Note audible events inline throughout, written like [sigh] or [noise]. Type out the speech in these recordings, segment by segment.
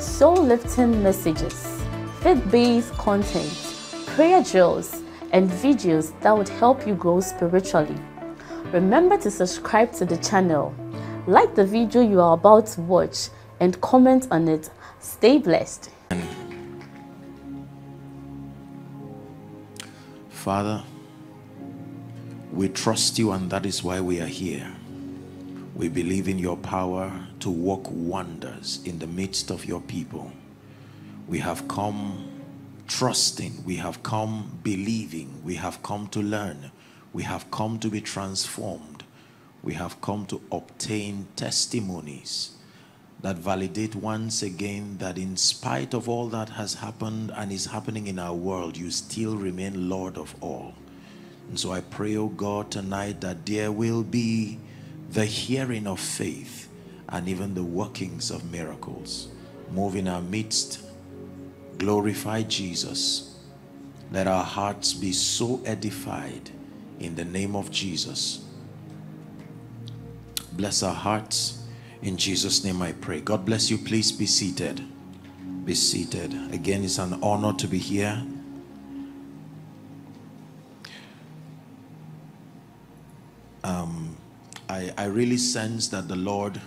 soul-lifting messages, faith-based content, prayer drills, and videos that would help you grow spiritually. Remember to subscribe to the channel, like the video you are about to watch, and comment on it. Stay blessed. Father, we trust you, and that is why we are here. We believe in your power to work wonders in the midst of your people. We have come trusting, we have come believing, we have come to learn, we have come to be transformed, we have come to obtain testimonies that validate once again that in spite of all that has happened and is happening in our world, you still remain Lord of all. And so I pray, oh God, tonight that there will be the hearing of faith and even the workings of miracles. Move in our midst. Glorify Jesus. Let our hearts be so edified in the name of Jesus. Bless our hearts. In Jesus' name I pray. God bless you. Please be seated. Be seated. Again, it's an honor to be here. Um, I, I really sense that the Lord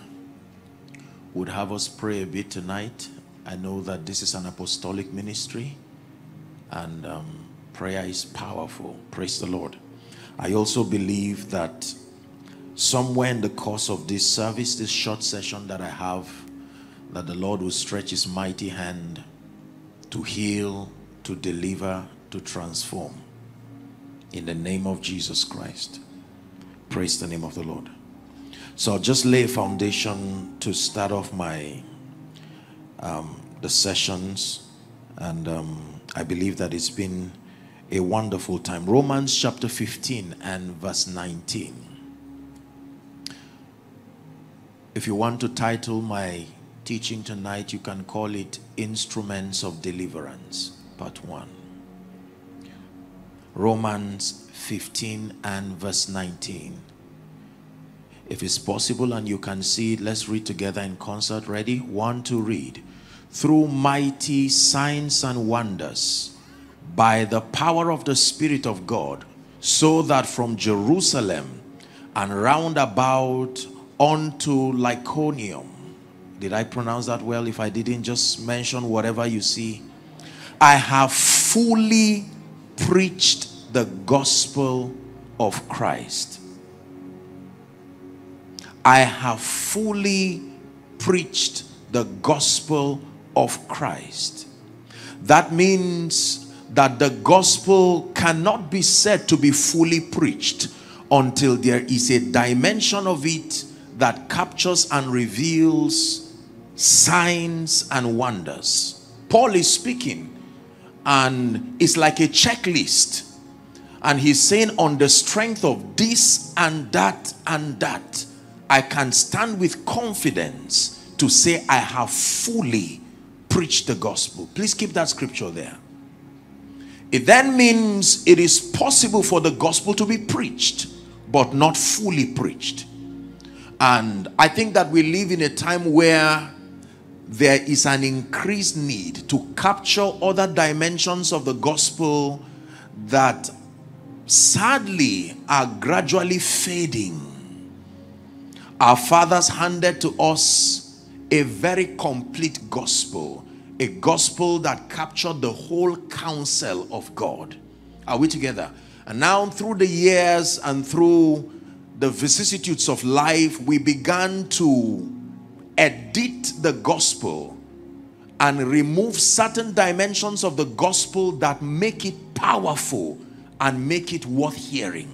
would have us pray a bit tonight. I know that this is an apostolic ministry and um, prayer is powerful. Praise the Lord. I also believe that somewhere in the course of this service, this short session that I have, that the Lord will stretch his mighty hand to heal, to deliver, to transform. In the name of Jesus Christ. Praise the name of the Lord. So I'll just lay a foundation to start off my um, the sessions, and um, I believe that it's been a wonderful time. Romans chapter 15 and verse 19. If you want to title my teaching tonight, you can call it Instruments of Deliverance, Part 1. Romans 15 and verse 19. If it's possible and you can see it, let's read together in concert. Ready? One to read. Through mighty signs and wonders, by the power of the Spirit of God, so that from Jerusalem and round about unto Lyconium, did I pronounce that well? If I didn't, just mention whatever you see. I have fully preached the gospel of Christ I have fully preached the gospel of Christ. That means that the gospel cannot be said to be fully preached until there is a dimension of it that captures and reveals signs and wonders. Paul is speaking and it's like a checklist. And he's saying on the strength of this and that and that I can stand with confidence to say I have fully preached the gospel. Please keep that scripture there. It then means it is possible for the gospel to be preached, but not fully preached. And I think that we live in a time where there is an increased need to capture other dimensions of the gospel that sadly are gradually fading our fathers handed to us a very complete gospel, a gospel that captured the whole counsel of God. Are we together? And now, through the years and through the vicissitudes of life, we began to edit the gospel and remove certain dimensions of the gospel that make it powerful and make it worth hearing.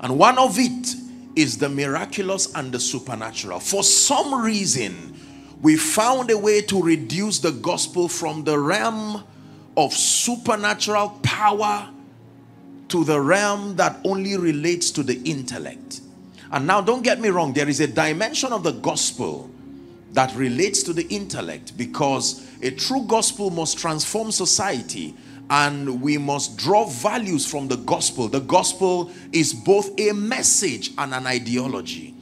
And one of it is the miraculous and the supernatural. For some reason, we found a way to reduce the gospel from the realm of supernatural power to the realm that only relates to the intellect. And now, don't get me wrong, there is a dimension of the gospel that relates to the intellect because a true gospel must transform society and we must draw values from the gospel. The gospel is both a message and an ideology.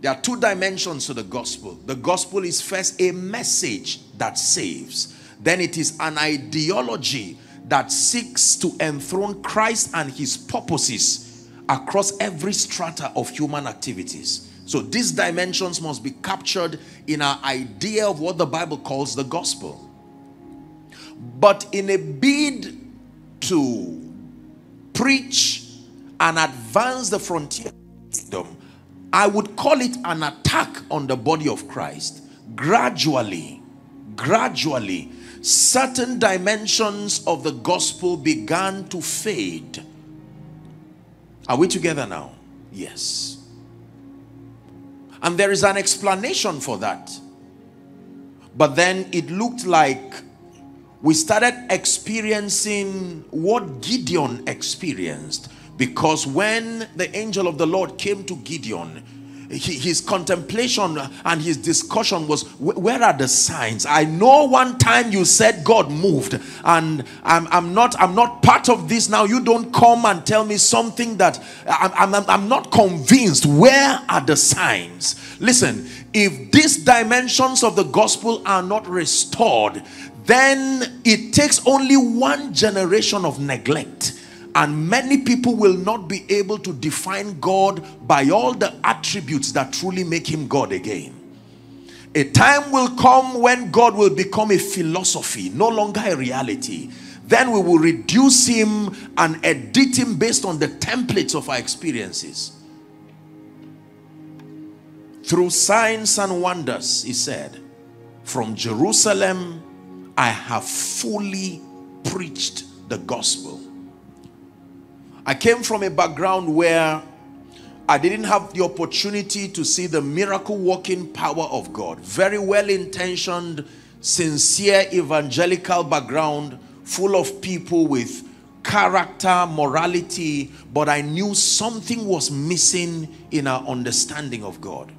There are two dimensions to the gospel. The gospel is first a message that saves, then it is an ideology that seeks to enthrone Christ and his purposes across every strata of human activities. So these dimensions must be captured in our idea of what the Bible calls the gospel. But in a bid to preach and advance the frontier kingdom, I would call it an attack on the body of Christ. Gradually, gradually, certain dimensions of the gospel began to fade. Are we together now? Yes. And there is an explanation for that. But then it looked like we started experiencing what Gideon experienced. Because when the angel of the Lord came to Gideon, his contemplation and his discussion was where are the signs? I know one time you said god moved and i'm, I'm not i'm not part of this now. You don't come and tell me something that I'm, I'm, I'm not convinced. Where are the signs? Listen if these dimensions of the gospel are not restored then it takes only one generation of neglect and many people will not be able to define God by all the attributes that truly make him God again. A time will come when God will become a philosophy, no longer a reality. Then we will reduce him and edit him based on the templates of our experiences. Through signs and wonders, he said, from Jerusalem, I have fully preached the gospel. I came from a background where I didn't have the opportunity to see the miracle working power of God. Very well intentioned, sincere evangelical background, full of people with character, morality, but I knew something was missing in our understanding of God.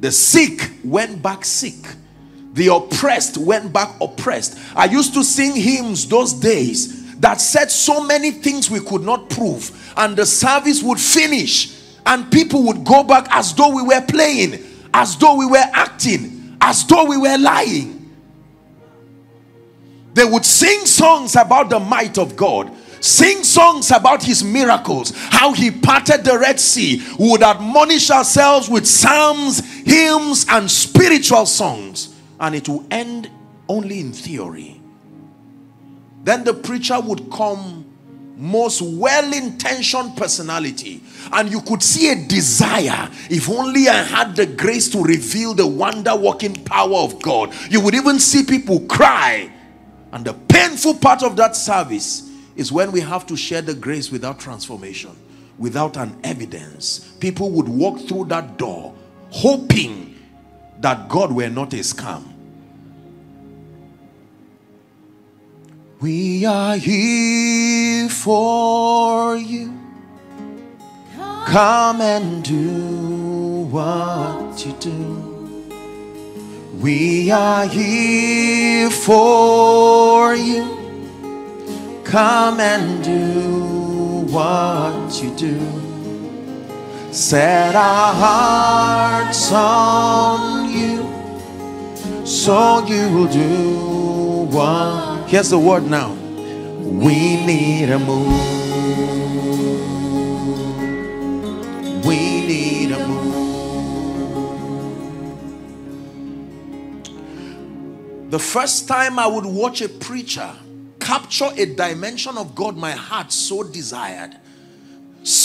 The sick went back sick. The oppressed went back oppressed. I used to sing hymns those days that said so many things we could not prove. And the service would finish and people would go back as though we were playing as though we were acting as though we were lying. They would sing songs about the might of God sing songs about his miracles how he parted the red sea we would admonish ourselves with psalms hymns and spiritual songs and it will end only in theory. Then the preacher would come most well-intentioned personality and you could see a desire. If only i had the grace to reveal the wonder-working power of god you would even see people cry. And the painful part of that service is when we have to share the grace without transformation without an evidence. People would walk through that door hoping that god were not a scam We are here for you. Come and do what you do. We are here for you. Come and do what you do. Set our hearts on you so you will do what Here's the word now. We need a move. We need a move. The first time I would watch a preacher capture a dimension of God my heart so desired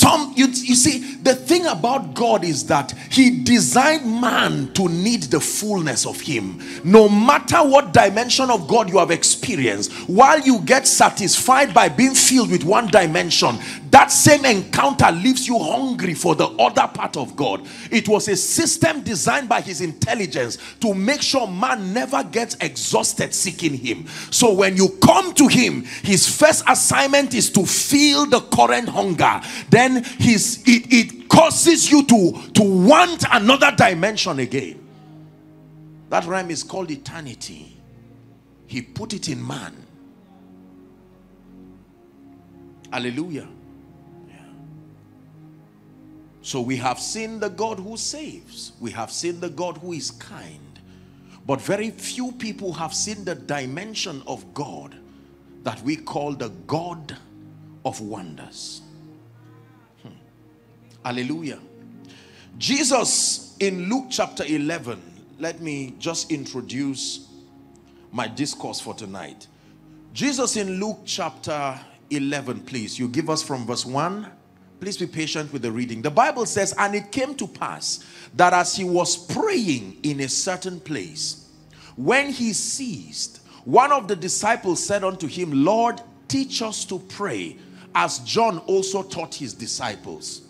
some you, you see the thing about god is that he designed man to need the fullness of him. No matter what dimension of god you have experienced while you get satisfied by being filled with one dimension that same encounter leaves you hungry for the other part of god. It was a system designed by his intelligence to make sure man never gets exhausted seeking him. So when you come to him his first assignment is to feel the current hunger. Then his it, it causes you to to want another dimension again. That realm is called eternity. He put it in man. Hallelujah. Yeah. so we have seen the god who saves. We have seen the god who is kind. But very few people have seen the dimension of god that we call the god of wonders Hallelujah. Jesus in Luke chapter 11, let me just introduce my discourse for tonight. Jesus in Luke chapter 11, please. You give us from verse 1. Please be patient with the reading. The Bible says, And it came to pass that as he was praying in a certain place, when he ceased, one of the disciples said unto him, Lord, teach us to pray, as John also taught his disciples.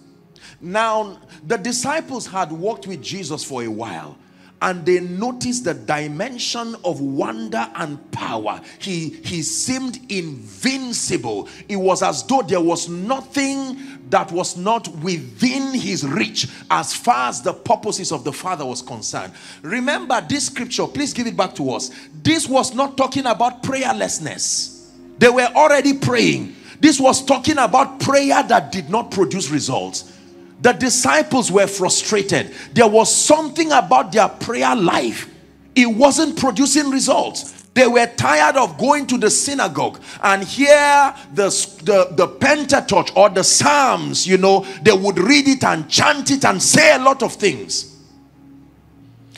Now, the disciples had walked with Jesus for a while and they noticed the dimension of wonder and power. He, he seemed invincible. It was as though there was nothing that was not within his reach as far as the purposes of the Father was concerned. Remember this scripture, please give it back to us. This was not talking about prayerlessness. They were already praying. This was talking about prayer that did not produce results the disciples were frustrated. There was something about their prayer life. It wasn't producing results. They were tired of going to the synagogue and hear the, the, the Pentateuch or the Psalms, you know, they would read it and chant it and say a lot of things.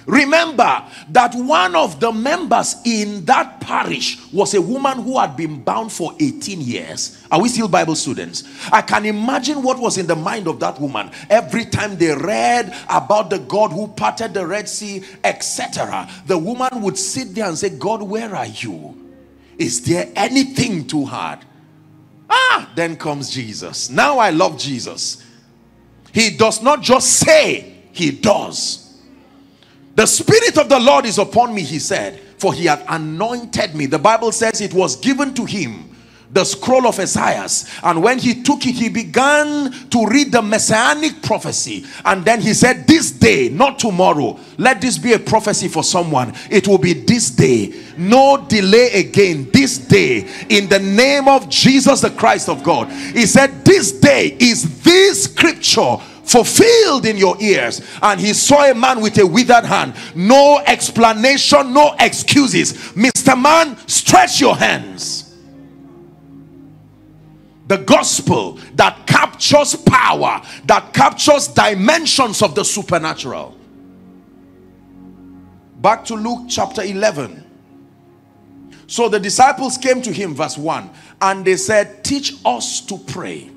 Remember that one of the members in that parish was a woman who had been bound for 18 years. Are we still Bible students? I can imagine what was in the mind of that woman every time they read about the God who parted the Red Sea, etc. The woman would sit there and say, God, where are you? Is there anything too hard? Ah, then comes Jesus. Now I love Jesus. He does not just say, he does. The Spirit of the Lord is upon me, he said, for he hath anointed me. The Bible says it was given to him the scroll of Esaias. and when he took it he began to read the messianic prophecy. And then he said this day not tomorrow. Let this be a prophecy for someone. It will be this day. No delay again. This day in the name of Jesus the Christ of God. He said this day is this scripture fulfilled in your ears and he saw a man with a withered hand. No explanation no excuses. Mr man stretch your hands. The gospel that captures power that captures dimensions of the supernatural. Back to luke chapter 11 so the disciples came to him verse 1 and they said teach us to pray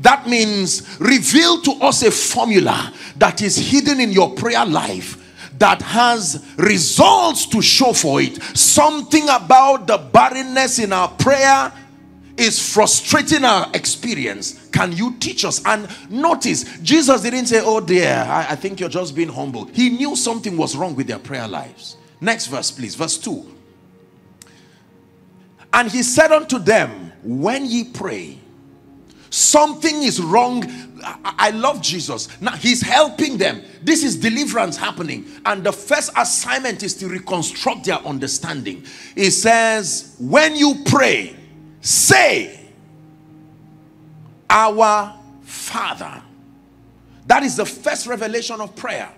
that means reveal to us a formula that is hidden in your prayer life that has results to show for it. Something about the barrenness in our prayer is frustrating our experience. Can you teach us? And notice, Jesus didn't say, Oh, dear, I, I think you're just being humble. He knew something was wrong with their prayer lives. Next verse, please. Verse 2. And he said unto them, When ye pray, Something is wrong. I love Jesus. Now he's helping them. This is deliverance happening. And the first assignment is to reconstruct their understanding. He says, when you pray, say, Our Father. That is the first revelation of prayer.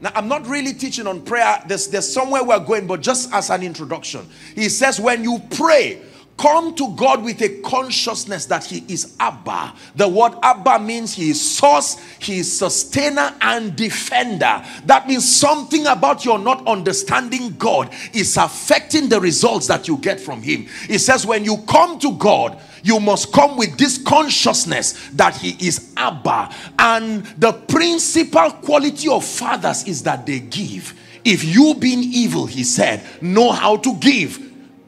Now, I'm not really teaching on prayer. There's, there's somewhere we're going, but just as an introduction. He says, when you pray, come to God with a consciousness that he is Abba. The word Abba means he is source, he is sustainer and defender. That means something about your not understanding God is affecting the results that you get from him. It says when you come to God, you must come with this consciousness that he is Abba. And the principal quality of fathers is that they give. If you being evil, he said, know how to give,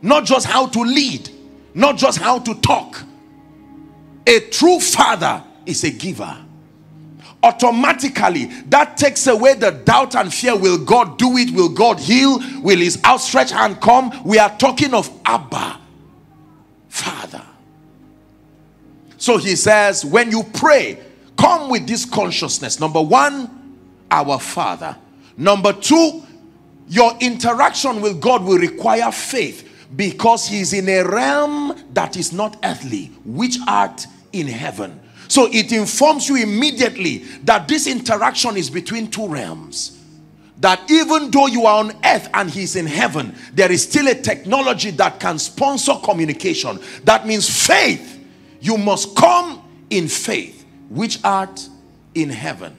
not just how to lead not just how to talk. A true father is a giver. Automatically, that takes away the doubt and fear. Will God do it? Will God heal? Will his outstretched hand come? We are talking of Abba, Father. So he says, when you pray, come with this consciousness. Number one, our Father. Number two, your interaction with God will require faith because he is in a realm that is not earthly which art in heaven. So it informs you immediately that this interaction is between two realms. That even though you are on earth and he's in heaven there is still a technology that can sponsor communication. That means faith. You must come in faith which art in heaven.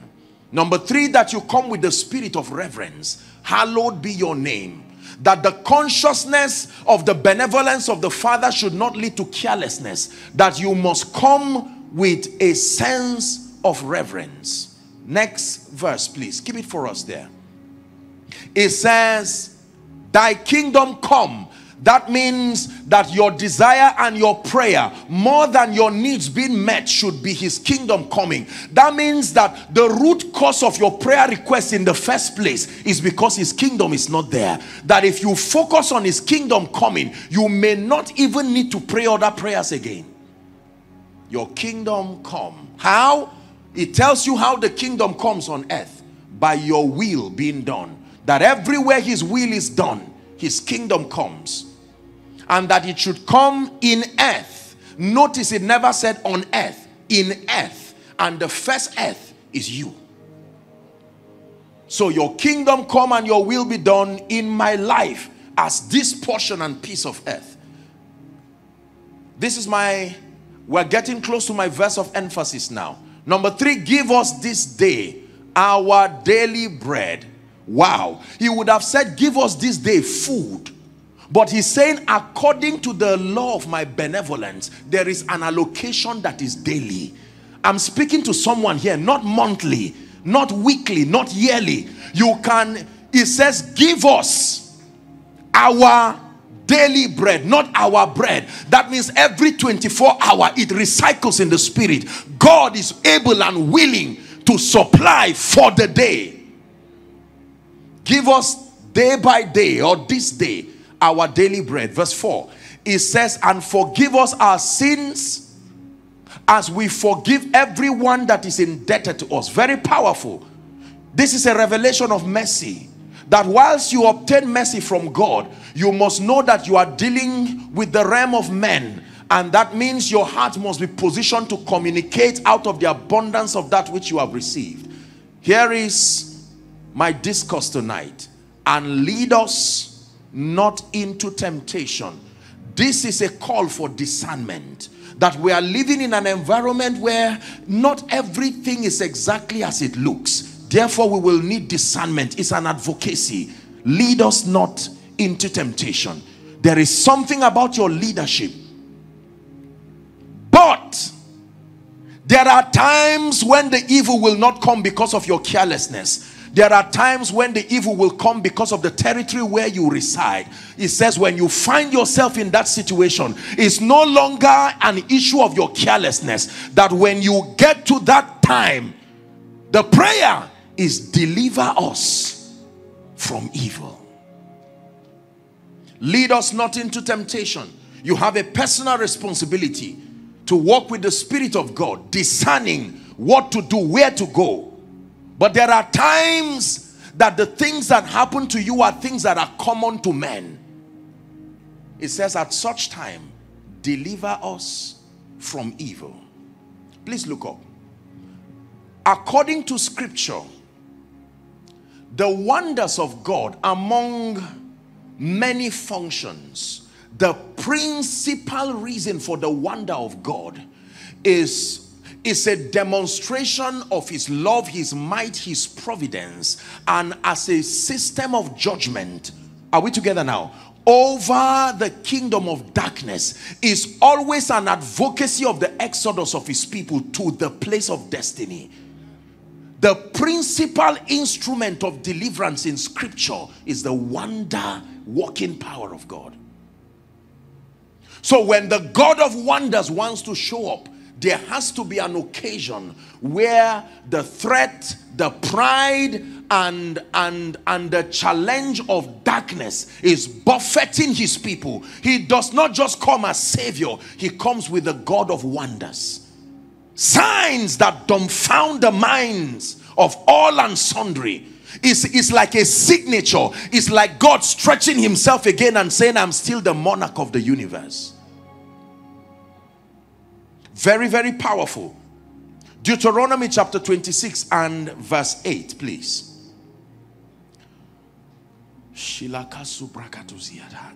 Number three that you come with the spirit of reverence. Hallowed be your name that the consciousness of the benevolence of the Father should not lead to carelessness, that you must come with a sense of reverence. Next verse, please. Keep it for us there. It says, Thy kingdom come that means that your desire and your prayer, more than your needs being met, should be his kingdom coming. That means that the root cause of your prayer request in the first place is because his kingdom is not there. That if you focus on his kingdom coming, you may not even need to pray other prayers again. Your kingdom come. How? It tells you how the kingdom comes on earth by your will being done. That everywhere his will is done, his kingdom comes and that it should come in earth. Notice it never said on earth, in earth. And the first earth is you. So your kingdom come and your will be done in my life as this portion and piece of earth. This is my, we're getting close to my verse of emphasis now. Number three, give us this day our daily bread. Wow. He would have said, give us this day food but he's saying, according to the law of my benevolence, there is an allocation that is daily. I'm speaking to someone here, not monthly, not weekly, not yearly. You can, it says, give us our daily bread, not our bread. That means every 24 hour it recycles in the spirit. God is able and willing to supply for the day. Give us day by day or this day our daily bread. Verse 4 it says, And forgive us our sins as we forgive everyone that is indebted to us. Very powerful. This is a revelation of mercy. That whilst you obtain mercy from God, you must know that you are dealing with the realm of men. And that means your heart must be positioned to communicate out of the abundance of that which you have received. Here is my discourse tonight. And lead us not into temptation. This is a call for discernment. That we are living in an environment where not everything is exactly as it looks. Therefore, we will need discernment. It's an advocacy. Lead us not into temptation. There is something about your leadership. But there are times when the evil will not come because of your carelessness there are times when the evil will come because of the territory where you reside. It says when you find yourself in that situation, it's no longer an issue of your carelessness. That when you get to that time, the prayer is deliver us from evil. Lead us not into temptation. You have a personal responsibility to walk with the Spirit of God, discerning what to do, where to go but there are times that the things that happen to you are things that are common to men. It says at such time, deliver us from evil. Please look up. According to scripture, the wonders of God among many functions, the principal reason for the wonder of God is is a demonstration of his love, his might, his providence, and as a system of judgment. Are we together now? Over the kingdom of darkness is always an advocacy of the exodus of his people to the place of destiny. The principal instrument of deliverance in scripture is the wonder working power of God. So when the God of wonders wants to show up, there has to be an occasion where the threat, the pride, and and and the challenge of darkness is buffeting his people. He does not just come as savior, he comes with the God of wonders. Signs that dumbfound the minds of all and sundry. It's, it's like a signature. It's like God stretching himself again and saying, I'm still the monarch of the universe. Very, very powerful. Deuteronomy chapter 26 and verse 8, please.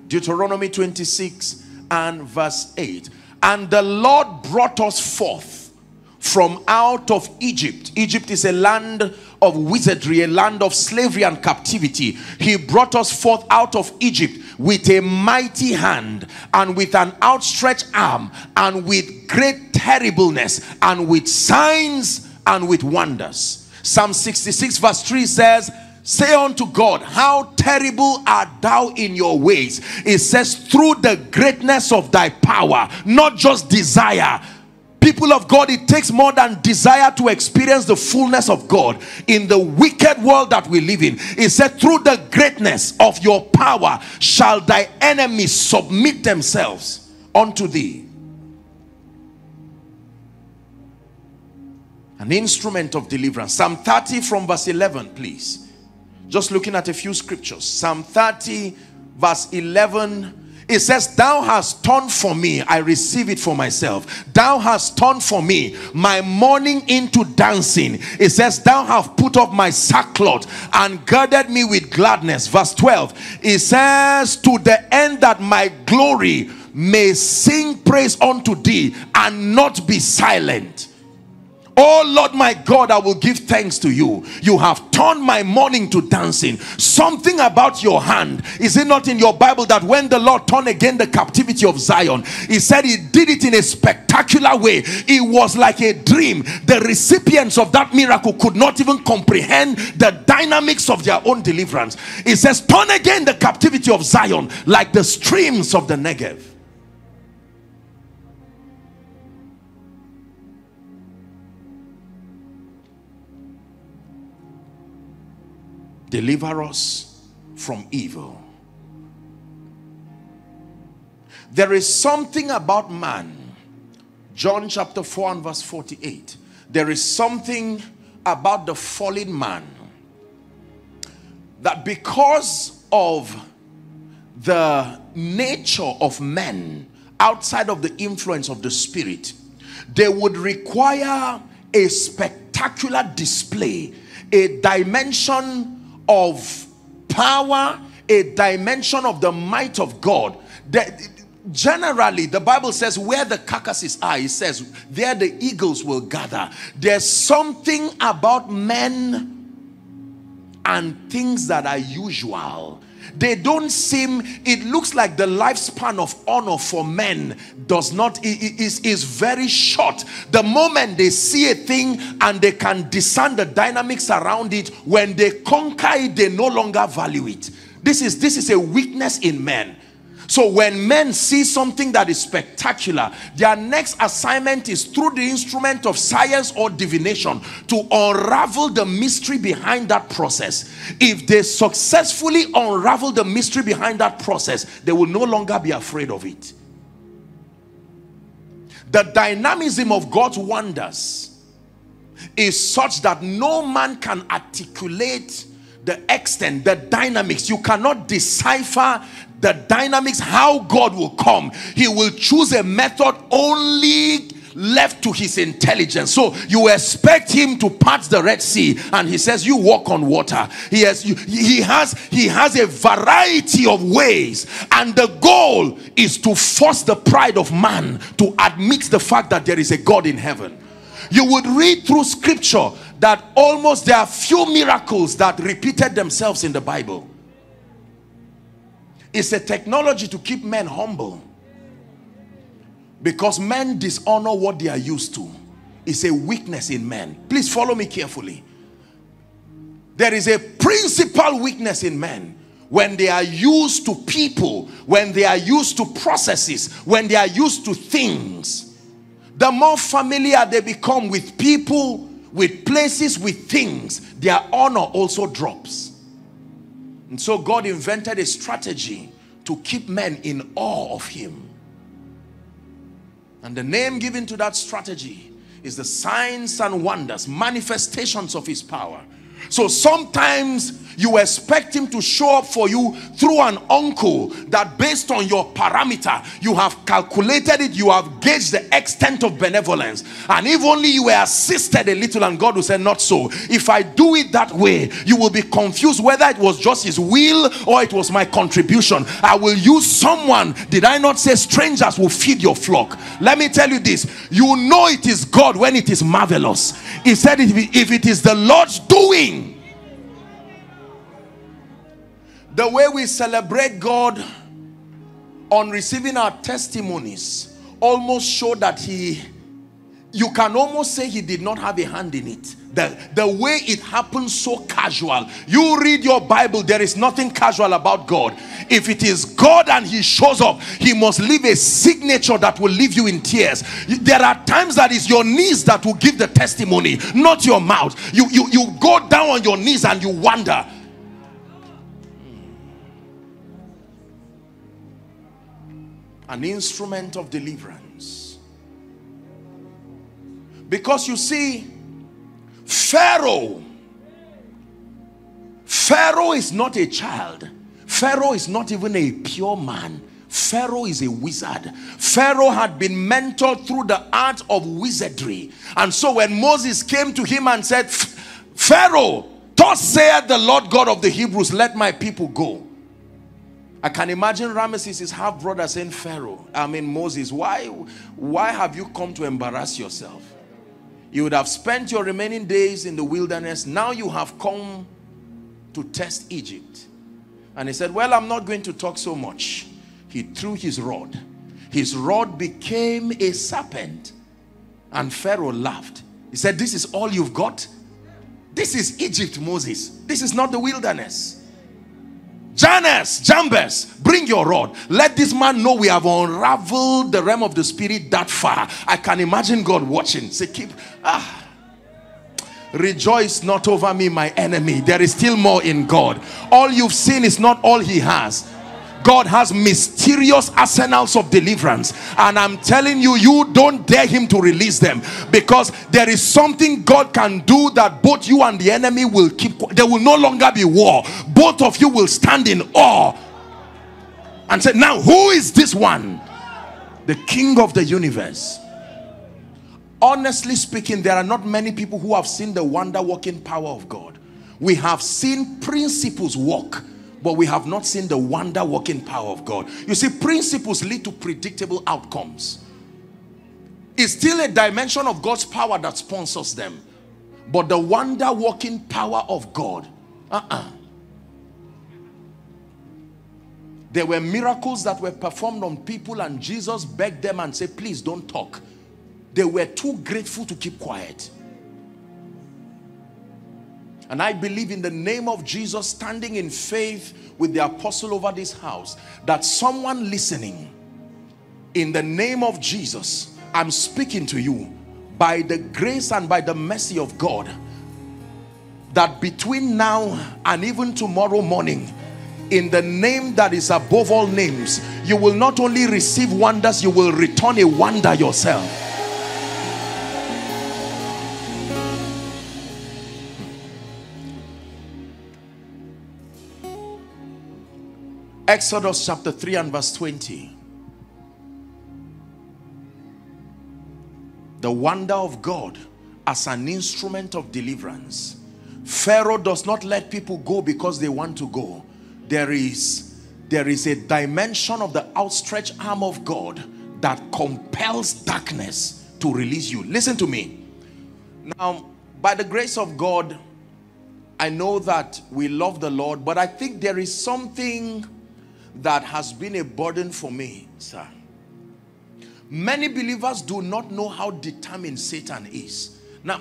Deuteronomy 26 and verse 8. And the Lord brought us forth from out of Egypt. Egypt is a land of wizardry, a land of slavery and captivity. He brought us forth out of Egypt with a mighty hand and with an outstretched arm and with great terribleness and with signs and with wonders. Psalm 66 verse 3 says, Say unto God, How terrible art thou in your ways. It says, Through the greatness of thy power, not just desire, People of God, it takes more than desire to experience the fullness of God in the wicked world that we live in. It said, Through the greatness of your power shall thy enemies submit themselves unto thee. An instrument of deliverance. Psalm 30 from verse 11, please. Just looking at a few scriptures. Psalm 30, verse 11 it says, Thou hast turned for me, I receive it for myself. Thou hast turned for me my mourning into dancing. It says, Thou hast put up my sackcloth and girded me with gladness. Verse 12, it says, To the end that my glory may sing praise unto thee and not be silent. Oh Lord my God, I will give thanks to you. You have turned my mourning to dancing. Something about your hand. Is it not in your Bible that when the Lord turned again the captivity of Zion, he said he did it in a spectacular way. It was like a dream. The recipients of that miracle could not even comprehend the dynamics of their own deliverance. It says, turn again the captivity of Zion like the streams of the Negev. Deliver us from evil. There is something about man. John chapter 4 and verse 48. There is something about the fallen man that because of the nature of men outside of the influence of the spirit, they would require a spectacular display, a dimension of power, a dimension of the might of God. That generally the bible says where the carcasses are it says there the eagles will gather there's something about men and things that are usual they don't seem it looks like the lifespan of honor for men does not is is very short. The moment they see a thing and they can discern the dynamics around it when they conquer it they no longer value it. This is this is a weakness in men so when men see something that is spectacular, their next assignment is through the instrument of science or divination to unravel the mystery behind that process. If they successfully unravel the mystery behind that process, they will no longer be afraid of it. The dynamism of God's wonders is such that no man can articulate the extent, the dynamics. You cannot decipher the dynamics, how God will come. He will choose a method only left to his intelligence. So you expect him to part the Red Sea and he says you walk on water. He has he has he has a variety of ways and the goal is to force the pride of man to admit the fact that there is a God in heaven. You would read through scripture that almost there are few miracles that repeated themselves in the Bible. It's a technology to keep men humble. Because men dishonor what they are used to. It's a weakness in men. Please follow me carefully. There is a principal weakness in men. When they are used to people when they are used to processes when they are used to things the more familiar they become with people with places with things their honor also drops and so God invented a strategy to keep men in awe of him and the name given to that strategy is the signs and wonders, manifestations of his power. So sometimes you expect him to show up for you through an uncle that based on your parameter you have calculated it you have gauged the extent of benevolence. And if only you were assisted a little and God will say not so. If I do it that way you will be confused whether it was just his will or it was my contribution. I will use someone did I not say strangers will feed your flock? Let me tell you this. You know it is God when it is marvelous. He said if it is the Lord's doing the way we celebrate God on receiving our testimonies almost show that he you can almost say he did not have a hand in it. The the way it happens so casual. You read your bible there is nothing casual about god. If it is god and he shows up he must leave a signature that will leave you in tears. There are times that is your knees that will give the testimony not your mouth. You you you go down on your knees and you wonder an instrument of deliverance. Because you see, Pharaoh, Pharaoh is not a child. Pharaoh is not even a pure man. Pharaoh is a wizard. Pharaoh had been mentored through the art of wizardry. And so when Moses came to him and said, Pharaoh, thus saith the Lord God of the Hebrews, let my people go. I can imagine Ramesses, his half brother, saying, Pharaoh, I mean, Moses, why, why have you come to embarrass yourself? You would have spent your remaining days in the wilderness. Now you have come to test Egypt. And he said, Well, I'm not going to talk so much. He threw his rod. His rod became a serpent. And Pharaoh laughed. He said, This is all you've got? This is Egypt, Moses. This is not the wilderness. Jannes, Jambres, bring your rod. Let this man know we have unraveled the realm of the spirit that far. I can imagine God watching. Say, keep, ah. Rejoice not over me, my enemy. There is still more in God. All you've seen is not all he has. God has mysterious arsenals of deliverance. And I'm telling you you don't dare him to release them. Because there is something God can do that both you and the enemy will keep there will no longer be war. Both of you will stand in awe and say now who is this one? The king of the universe. Honestly speaking there are not many people who have seen the wonder working power of God. We have seen principles work but we have not seen the wonder working power of God. You see, principles lead to predictable outcomes. It's still a dimension of God's power that sponsors them. But the wonder working power of God, uh-uh. There were miracles that were performed on people and Jesus begged them and said, please don't talk. They were too grateful to keep quiet. And I believe in the name of Jesus, standing in faith with the apostle over this house, that someone listening, in the name of Jesus, I'm speaking to you by the grace and by the mercy of God, that between now and even tomorrow morning, in the name that is above all names, you will not only receive wonders, you will return a wonder yourself. Exodus chapter 3 and verse 20. the wonder of God as an instrument of deliverance. Pharaoh does not let people go because they want to go. There is, there is a dimension of the outstretched arm of God that compels darkness to release you. Listen to me. Now, by the grace of God, I know that we love the Lord, but I think there is something that has been a burden for me, sir. Many believers do not know how determined Satan is. Now,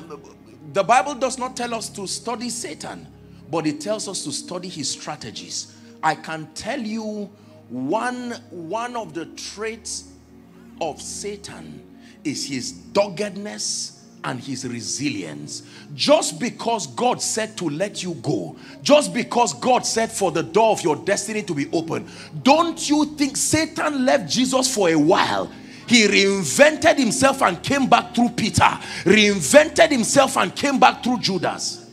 the Bible does not tell us to study Satan, but it tells us to study his strategies. I can tell you one, one of the traits of Satan is his doggedness and his resilience. Just because God said to let you go, just because God said for the door of your destiny to be open, don't you think Satan left Jesus for a while? He reinvented himself and came back through Peter, reinvented himself and came back through Judas.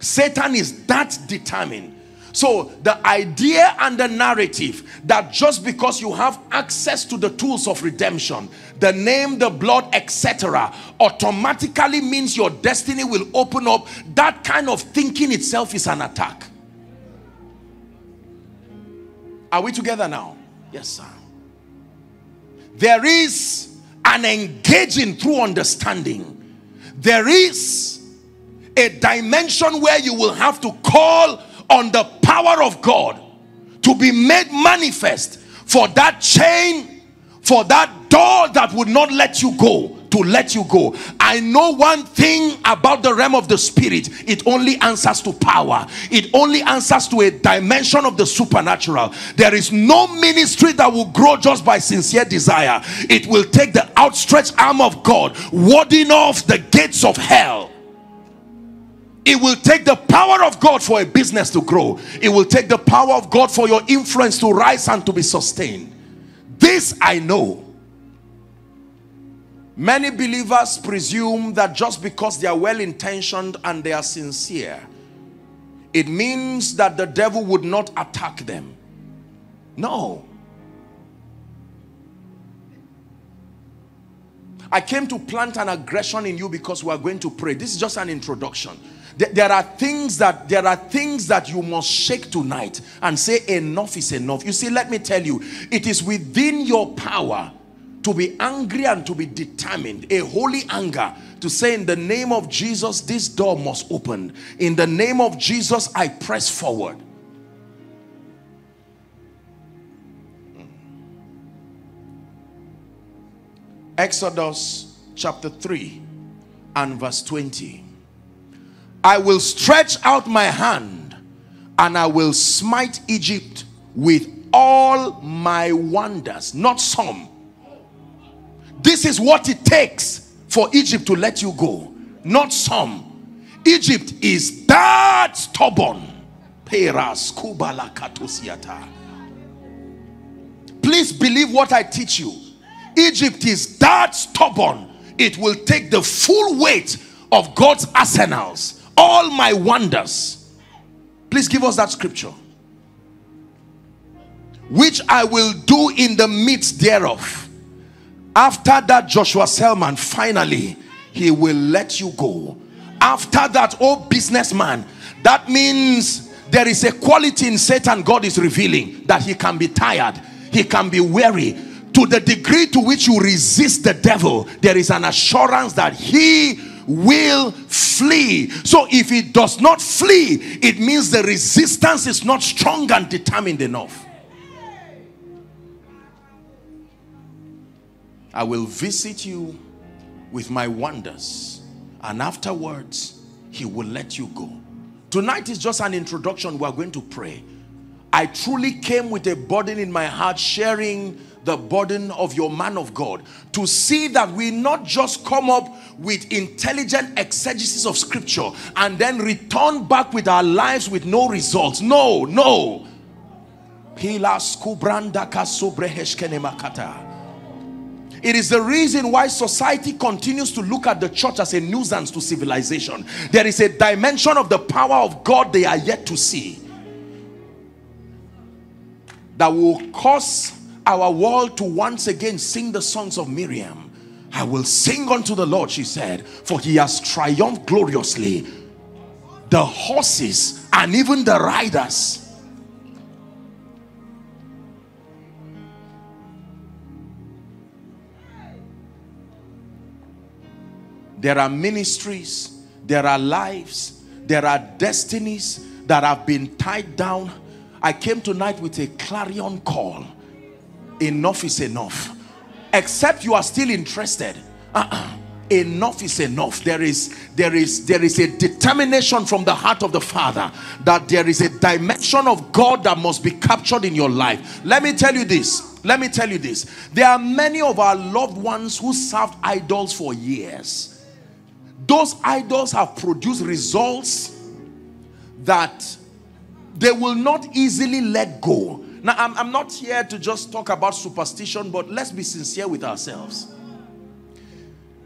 Satan is that determined. So the idea and the narrative that just because you have access to the tools of redemption, the name, the blood, etc., automatically means your destiny will open up. That kind of thinking itself is an attack. Are we together now? Yes, sir there is an engaging through understanding. There is a dimension where you will have to call on the power of God to be made manifest for that chain, for that door that would not let you go to let you go. I know one thing about the realm of the spirit. It only answers to power. It only answers to a dimension of the supernatural. There is no ministry that will grow just by sincere desire. It will take the outstretched arm of God warding off the gates of hell. It will take the power of God for a business to grow. It will take the power of God for your influence to rise and to be sustained. This I know Many believers presume that just because they are well-intentioned and they are sincere, it means that the devil would not attack them. No. I came to plant an aggression in you because we are going to pray. This is just an introduction. There are things that there are things that you must shake tonight and say enough is enough. You see, let me tell you, it is within your power to be angry and to be determined a holy anger to say in the name of Jesus this door must open. In the name of Jesus I press forward. Mm. Exodus chapter 3 and verse 20 I will stretch out my hand and I will smite Egypt with all my wonders not some this is what it takes for Egypt to let you go. Not some. Egypt is that stubborn. Please believe what I teach you. Egypt is that stubborn. It will take the full weight of God's arsenals. All my wonders. Please give us that scripture. Which I will do in the midst thereof after that Joshua Selman finally he will let you go after that oh businessman that means there is a quality in Satan God is revealing that he can be tired he can be weary to the degree to which you resist the devil there is an assurance that he will flee. So if it does not flee it means the resistance is not strong and determined enough. I will visit you with my wonders and afterwards he will let you go. Tonight is just an introduction. We are going to pray. I truly came with a burden in my heart sharing the burden of your man of God to see that we not just come up with intelligent exegesis of scripture and then return back with our lives with no results no no it is the reason why society continues to look at the church as a nuisance to civilization. There is a dimension of the power of God they are yet to see. That will cause our world to once again sing the songs of Miriam. I will sing unto the Lord, she said, for he has triumphed gloriously. The horses and even the riders. There are ministries, there are lives, there are destinies that have been tied down. I came tonight with a clarion call. Enough is enough. Except you are still interested. Uh -uh. enough is enough. There is there is there is a determination from the heart of the father that there is a dimension of god that must be captured in your life. Let me tell you this. Let me tell you this. There are many of our loved ones who served idols for years. Those idols have produced results that they will not easily let go now, I'm, I'm not here to just talk about superstition, but let's be sincere with ourselves.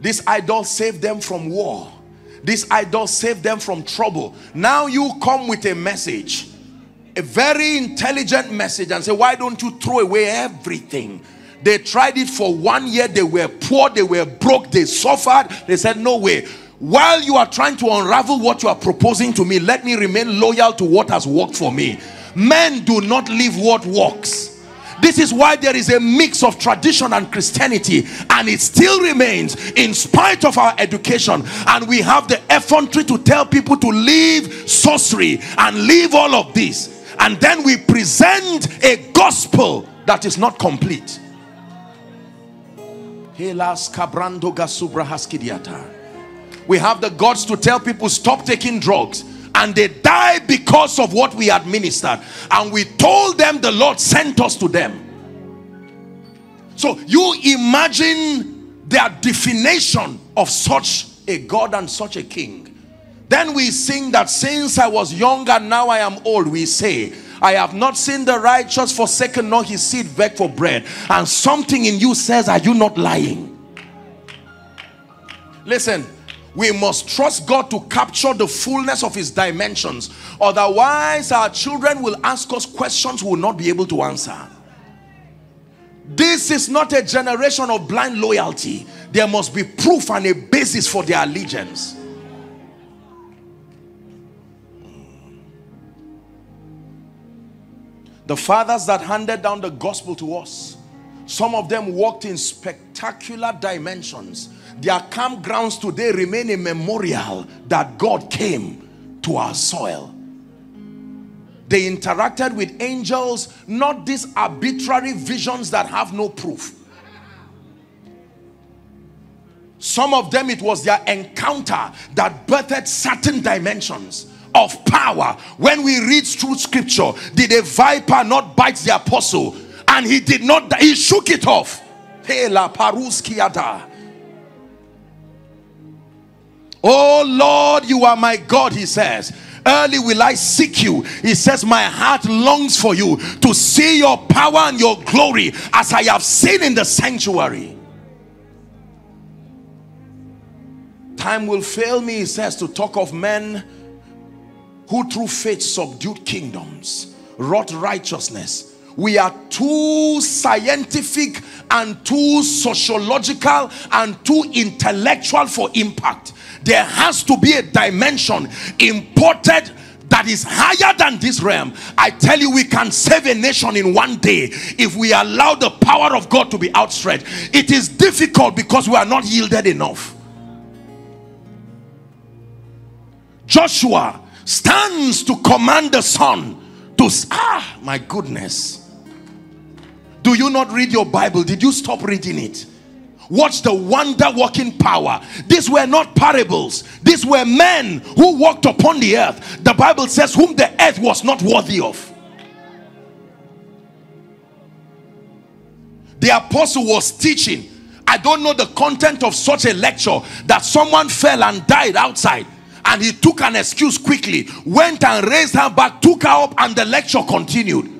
This idol saved them from war. This idol saved them from trouble. Now you come with a message, a very intelligent message and say, why don't you throw away everything? They tried it for one year. They were poor. They were broke. They suffered. They said, no way. While you are trying to unravel what you are proposing to me, let me remain loyal to what has worked for me men do not live what works. This is why there is a mix of tradition and Christianity and it still remains in spite of our education. And we have the effrontery to tell people to leave sorcery and leave all of this. And then we present a gospel that is not complete. We have the gods to tell people stop taking drugs and they die because of what we administered. And we told them the Lord sent us to them. So you imagine their definition of such a God and such a king. Then we sing that since I was young and now I am old we say I have not seen the righteous forsaken nor his seed beg for bread. And something in you says are you not lying? Listen we must trust God to capture the fullness of his dimensions. Otherwise our children will ask us questions we will not be able to answer. This is not a generation of blind loyalty. There must be proof and a basis for their allegiance. The fathers that handed down the gospel to us some of them walked in spectacular dimensions their campgrounds today remain a memorial that God came to our soil. They interacted with angels, not these arbitrary visions that have no proof. Some of them, it was their encounter that birthed certain dimensions of power. When we read through scripture, did a viper not bite the apostle? And he did not, he shook it off. Oh Lord, you are my God, he says. Early will I seek you. He says, My heart longs for you to see your power and your glory as I have seen in the sanctuary. Time will fail me, he says, to talk of men who through faith subdued kingdoms, wrought righteousness. We are too scientific and too sociological and too intellectual for impact there has to be a dimension imported that is higher than this realm. I tell you we can save a nation in one day if we allow the power of god to be outstretched. It is difficult because we are not yielded enough. Joshua stands to command the sun to ah my goodness. Do you not read your bible? Did you stop reading it Watch the wonder working power. These were not parables, these were men who walked upon the earth. The Bible says, whom the earth was not worthy of. The apostle was teaching. I don't know the content of such a lecture that someone fell and died outside and he took an excuse quickly, went and raised her back, took her up, and the lecture continued.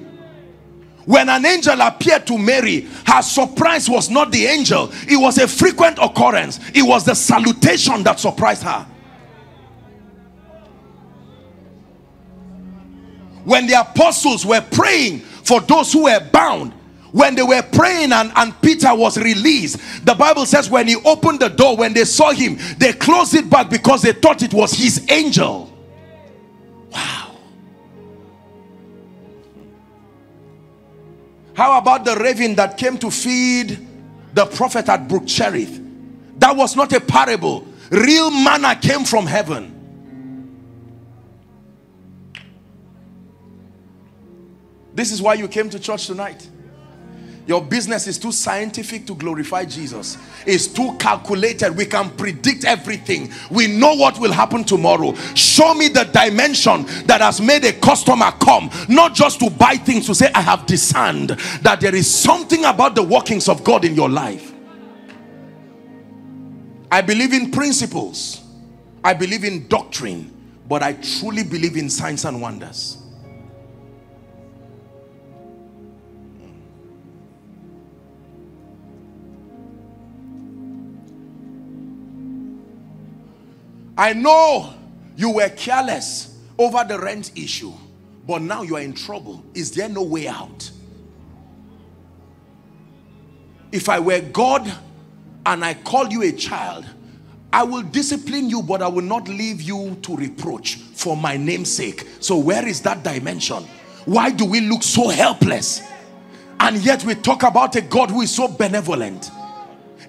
When an angel appeared to Mary, her surprise was not the angel. It was a frequent occurrence. It was the salutation that surprised her. When the apostles were praying for those who were bound, when they were praying and, and Peter was released, the Bible says when he opened the door, when they saw him, they closed it back because they thought it was his angel. Wow. How about the raven that came to feed the prophet at Brook Cherith? That was not a parable. Real manna came from heaven. This is why you came to church tonight. Your business is too scientific to glorify Jesus. It's too calculated. We can predict everything. We know what will happen tomorrow. Show me the dimension that has made a customer come, not just to buy things to say, I have discerned that there is something about the workings of God in your life. I believe in principles. I believe in doctrine. But I truly believe in signs and wonders. I know you were careless over the rent issue, but now you are in trouble. Is there no way out? If I were God and I call you a child, I will discipline you, but I will not leave you to reproach for my name's sake. So where is that dimension? Why do we look so helpless? And yet we talk about a God who is so benevolent.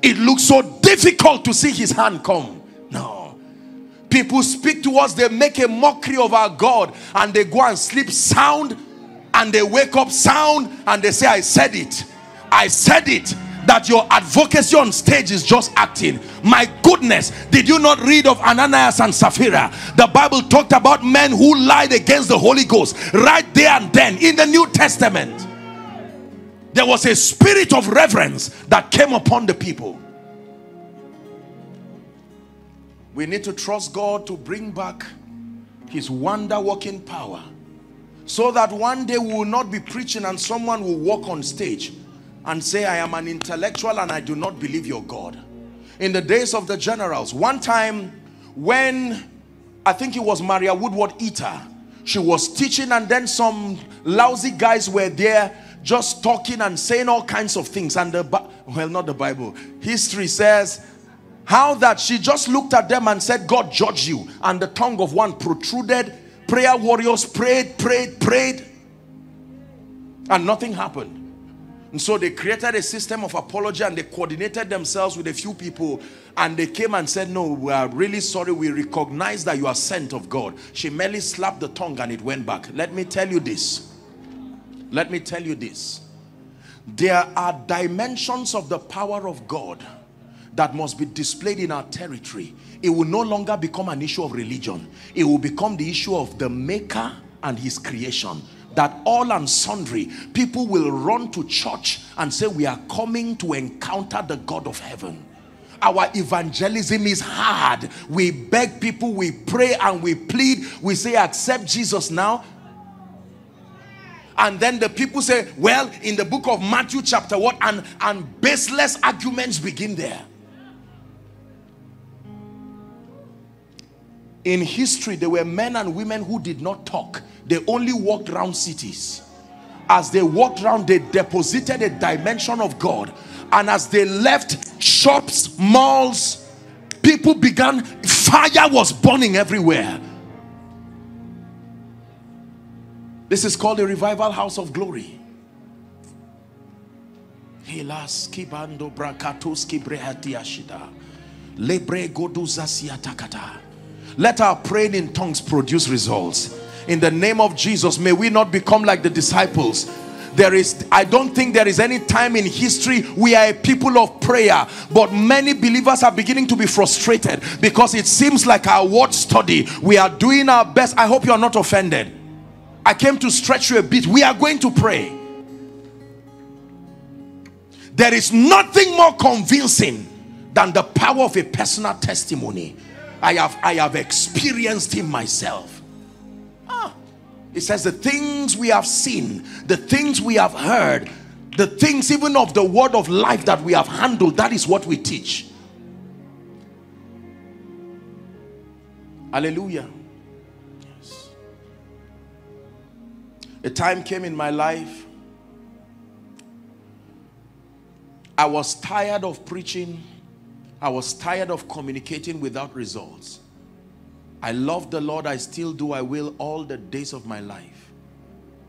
It looks so difficult to see his hand come. People speak to us, they make a mockery of our God and they go and sleep sound and they wake up sound and they say, I said it. I said it that your advocacy on stage is just acting. My goodness, did you not read of Ananias and Sapphira? The Bible talked about men who lied against the Holy Ghost right there and then in the New Testament. There was a spirit of reverence that came upon the people. We need to trust God to bring back his wonder working power so that one day we will not be preaching and someone will walk on stage and say I am an intellectual and I do not believe your God. In the days of the generals one time when I think it was Maria Woodworth-Etter, she was teaching and then some lousy guys were there just talking and saying all kinds of things. And the well not the Bible. History says how that she just looked at them and said, God judge you. And the tongue of one protruded. Prayer warriors prayed, prayed, prayed. And nothing happened. And so they created a system of apology and they coordinated themselves with a few people and they came and said, no, we are really sorry. We recognize that you are sent of God. She merely slapped the tongue and it went back. Let me tell you this. Let me tell you this. There are dimensions of the power of God that must be displayed in our territory it will no longer become an issue of religion. It will become the issue of the maker and his creation. That all and sundry people will run to church and say we are coming to encounter the God of heaven. Our evangelism is hard. We beg people we pray and we plead. We say accept Jesus now. And then the people say well in the book of Matthew chapter what and and baseless arguments begin there in history there were men and women who did not talk. They only walked around cities. As they walked around they deposited a dimension of God. And as they left shops malls people began fire was burning everywhere. This is called the revival house of glory. Lebre let our praying in tongues produce results. In the name of Jesus, may we not become like the disciples. There is i don't think there is any time in history we are a people of prayer but many believers are beginning to be frustrated because it seems like our word study we are doing our best. I hope you are not offended. I came to stretch you a bit. We are going to pray. There is nothing more convincing than the power of a personal testimony I have I have experienced him myself. Ah, it says the things we have seen, the things we have heard, the things even of the word of life that we have handled, that is what we teach. Hallelujah. Yes. A time came in my life I was tired of preaching. I was tired of communicating without results. I love the Lord, I still do, I will all the days of my life.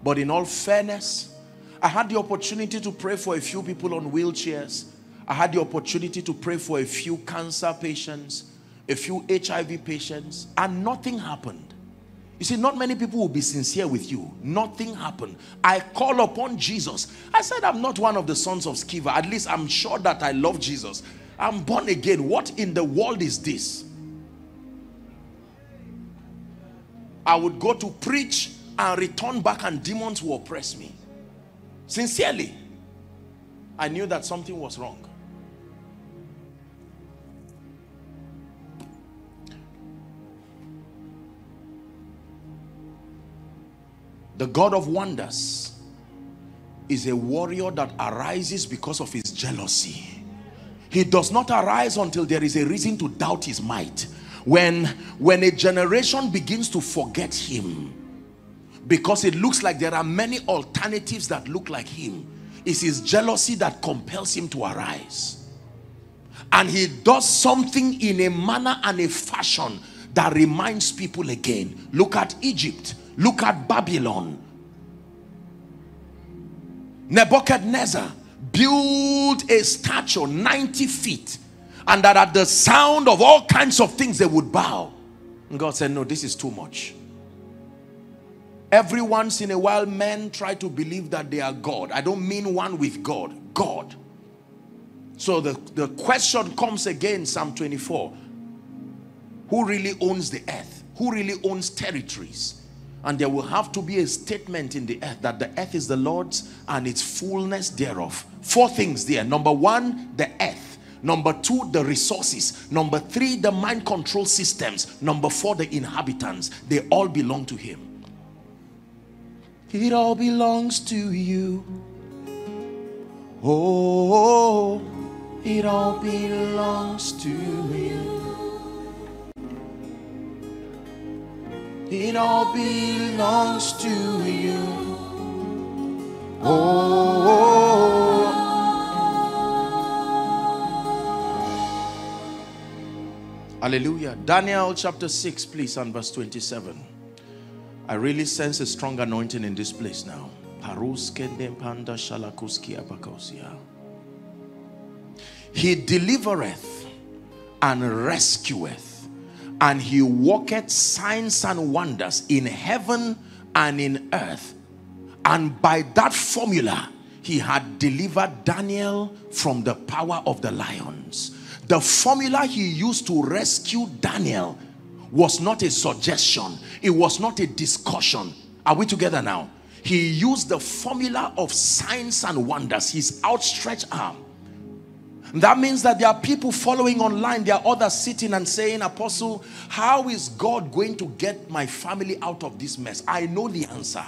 But in all fairness, I had the opportunity to pray for a few people on wheelchairs. I had the opportunity to pray for a few cancer patients, a few HIV patients, and nothing happened. You see, not many people will be sincere with you. Nothing happened. I call upon Jesus. I said, I'm not one of the sons of Sceva. At least I'm sure that I love Jesus. I'm born again. What in the world is this? I would go to preach and return back and demons will oppress me. Sincerely, I knew that something was wrong. The God of wonders is a warrior that arises because of his jealousy. He does not arise until there is a reason to doubt his might. When, when a generation begins to forget him, because it looks like there are many alternatives that look like him, it's his jealousy that compels him to arise. And he does something in a manner and a fashion that reminds people again. Look at Egypt Look at Babylon. Nebuchadnezzar built a statue 90 feet and that at the sound of all kinds of things they would bow. And God said, no, this is too much. Every once in a while, men try to believe that they are God. I don't mean one with God, God. So the, the question comes again, Psalm 24. Who really owns the earth? Who really owns territories? And there will have to be a statement in the earth that the earth is the Lord's and its fullness thereof. Four things there. Number one, the earth. Number two, the resources. Number three, the mind control systems. Number four, the inhabitants. They all belong to him. It all belongs to you. Oh, it all belongs to you. It all belongs to you. Oh. Hallelujah. Daniel chapter 6, please, and verse 27. I really sense a strong anointing in this place now. He delivereth and rescueth and he worketh signs and wonders in heaven and in earth. And by that formula he had delivered Daniel from the power of the lions. The formula he used to rescue Daniel was not a suggestion. It was not a discussion. Are we together now? He used the formula of signs and wonders his outstretched arm that means that there are people following online. There are others sitting and saying, Apostle, how is God going to get my family out of this mess? I know the answer.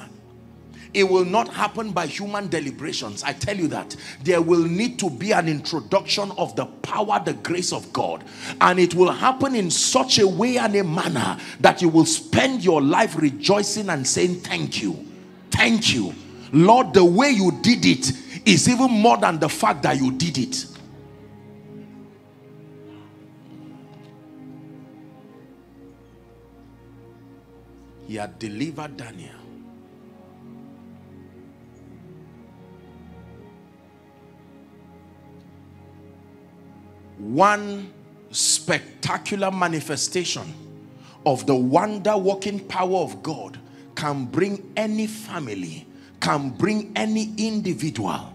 It will not happen by human deliberations. I tell you that. There will need to be an introduction of the power, the grace of God. And it will happen in such a way and a manner that you will spend your life rejoicing and saying, thank you. Thank you. Lord, the way you did it is even more than the fact that you did it. He had delivered Daniel. One spectacular manifestation of the wonder working power of God can bring any family, can bring any individual.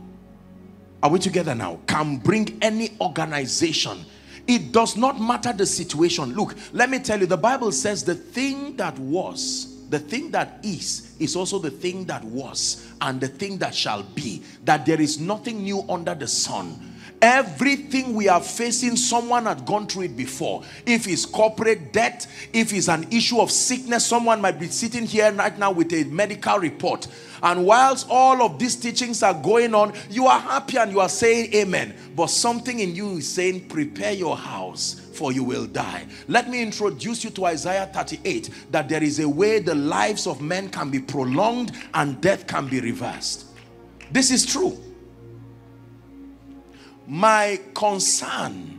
Are we together now? Can bring any organization, it does not matter the situation. Look, let me tell you, the Bible says the thing that was, the thing that is, is also the thing that was, and the thing that shall be. That there is nothing new under the sun. Everything we are facing, someone had gone through it before. If it's corporate debt, if it's an issue of sickness, someone might be sitting here right now with a medical report. And whilst all of these teachings are going on, you are happy and you are saying amen. But something in you is saying, prepare your house for you will die. Let me introduce you to Isaiah 38 that there is a way the lives of men can be prolonged and death can be reversed. This is true. My concern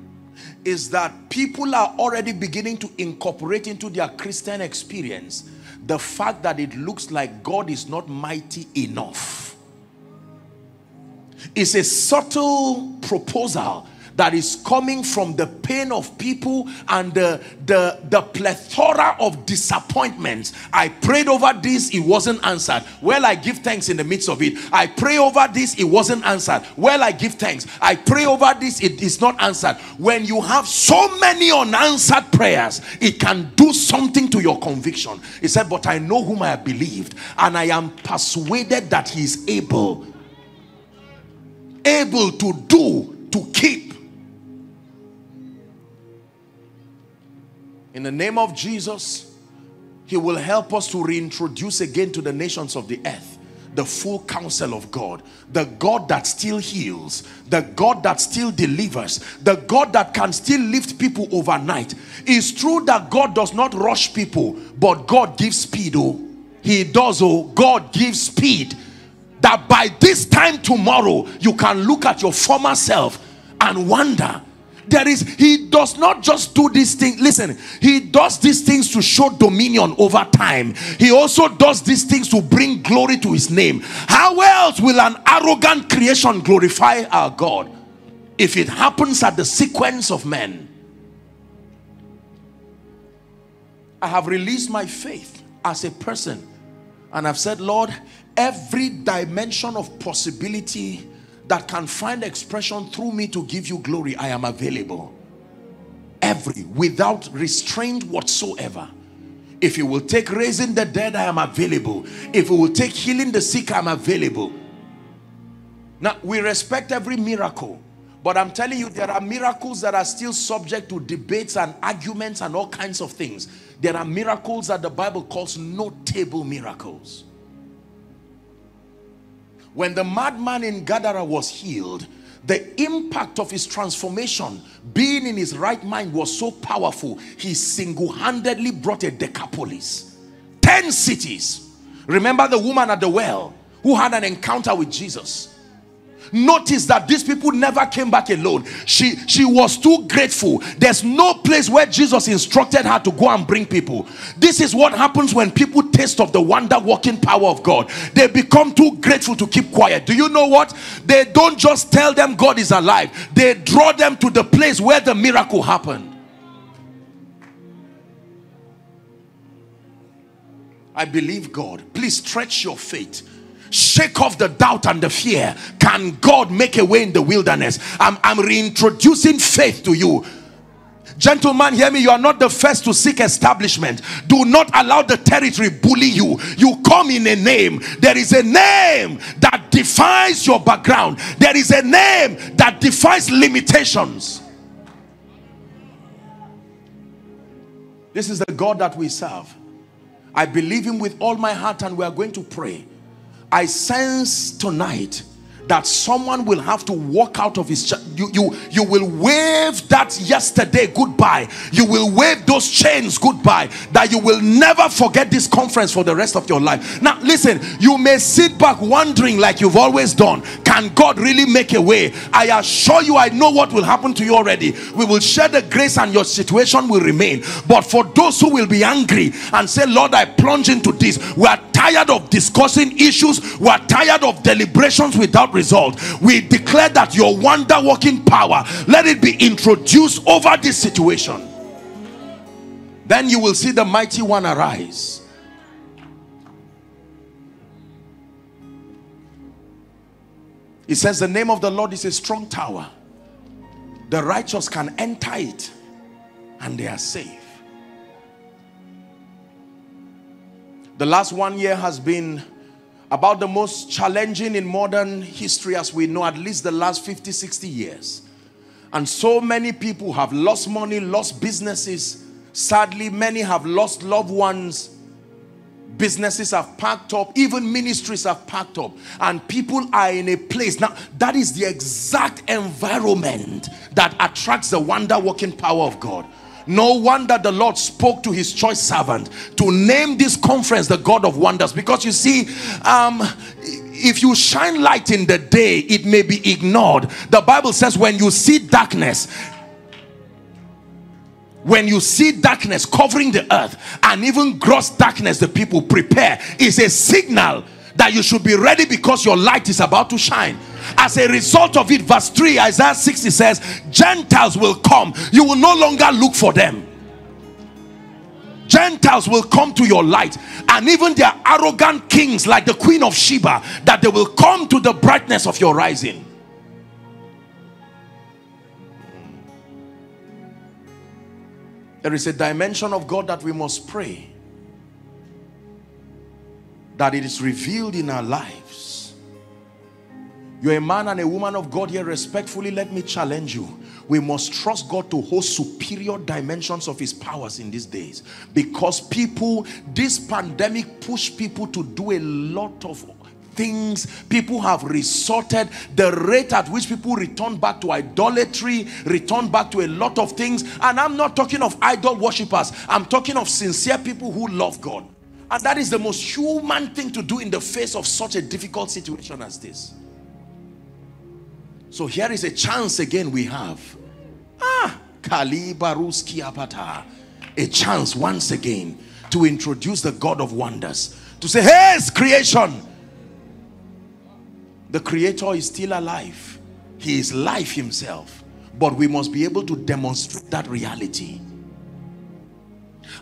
is that people are already beginning to incorporate into their Christian experience the fact that it looks like God is not mighty enough. It's a subtle proposal that is coming from the pain of people and the, the, the plethora of disappointments. I prayed over this, it wasn't answered. Well, I give thanks in the midst of it. I pray over this, it wasn't answered. Well, I give thanks. I pray over this, it is not answered. When you have so many unanswered prayers, it can do something to your conviction. He said, But I know whom I have believed, and I am persuaded that he is able able to do to keep In the name of Jesus, he will help us to reintroduce again to the nations of the earth the full counsel of God, the God that still heals, the God that still delivers, the God that can still lift people overnight. It's true that God does not rush people, but God gives speed. Oh, He does. Oh, God gives speed. That by this time tomorrow, you can look at your former self and wonder there is he does not just do these things. Listen he does these things to show dominion over time. He also does these things to bring glory to his name. How else will an arrogant creation glorify our god if it happens at the sequence of men? I have released my faith as a person and i've said lord every dimension of possibility that can find expression through me to give you glory, I am available. Every, without restraint whatsoever. If you will take raising the dead, I am available. If you will take healing the sick, I'm available. Now, we respect every miracle. But I'm telling you, there are miracles that are still subject to debates and arguments and all kinds of things. There are miracles that the Bible calls notable miracles. When the madman in Gadara was healed, the impact of his transformation, being in his right mind, was so powerful. He single-handedly brought a decapolis. Ten cities. Remember the woman at the well who had an encounter with Jesus notice that these people never came back alone. She she was too grateful. There's no place where jesus instructed her to go and bring people. This is what happens when people taste of the wonder working power of god. They become too grateful to keep quiet. Do you know what? They don't just tell them god is alive. They draw them to the place where the miracle happened. I believe God. Please stretch your faith shake off the doubt and the fear. Can god make a way in the wilderness? I'm, I'm reintroducing faith to you. Gentlemen hear me. You are not the first to seek establishment. Do not allow the territory bully you. You come in a name. There is a name that defines your background. There is a name that defines limitations. This is the god that we serve. I believe him with all my heart and we are going to pray I sense tonight that someone will have to walk out of his you you you will wave that yesterday goodbye. You will wave those chains goodbye that you will never forget this conference for the rest of your life. Now listen you may sit back wondering like you've always done can god really make a way? I assure you i know what will happen to you already. We will share the grace and your situation will remain. But for those who will be angry and say lord i plunge into this we are tired of discussing issues. We are tired of deliberations without result. We declare that your wonder working power let it be introduced over this situation. Then you will see the mighty one arise. He says the name of the Lord is a strong tower. The righteous can enter it and they are safe. The last one year has been about the most challenging in modern history as we know at least the last 50 60 years. And so many people have lost money lost businesses. Sadly many have lost loved ones. Businesses have packed up even ministries have packed up. And people are in a place now that is the exact environment that attracts the wonder working power of God no wonder the Lord spoke to his choice servant to name this conference the God of wonders. Because you see um if you shine light in the day it may be ignored. The bible says when you see darkness when you see darkness covering the earth and even gross darkness the people prepare is a signal that you should be ready because your light is about to shine as a result of it verse 3 isaiah 60 says gentiles will come. You will no longer look for them. Gentiles will come to your light and even their arrogant kings like the queen of Sheba that they will come to the brightness of your rising. There is a dimension of God that we must pray that it is revealed in our lives you're a man and a woman of God here respectfully let me challenge you. We must trust God to hold superior dimensions of his powers in these days. Because people this pandemic pushed people to do a lot of things. People have resorted. The rate at which people return back to idolatry return back to a lot of things. And i'm not talking of idol worshippers. I'm talking of sincere people who love god. And that is the most human thing to do in the face of such a difficult situation as this so here is a chance again we have. Ah a chance once again to introduce the god of wonders to say hey it's creation. The creator is still alive. He is life himself. But we must be able to demonstrate that reality.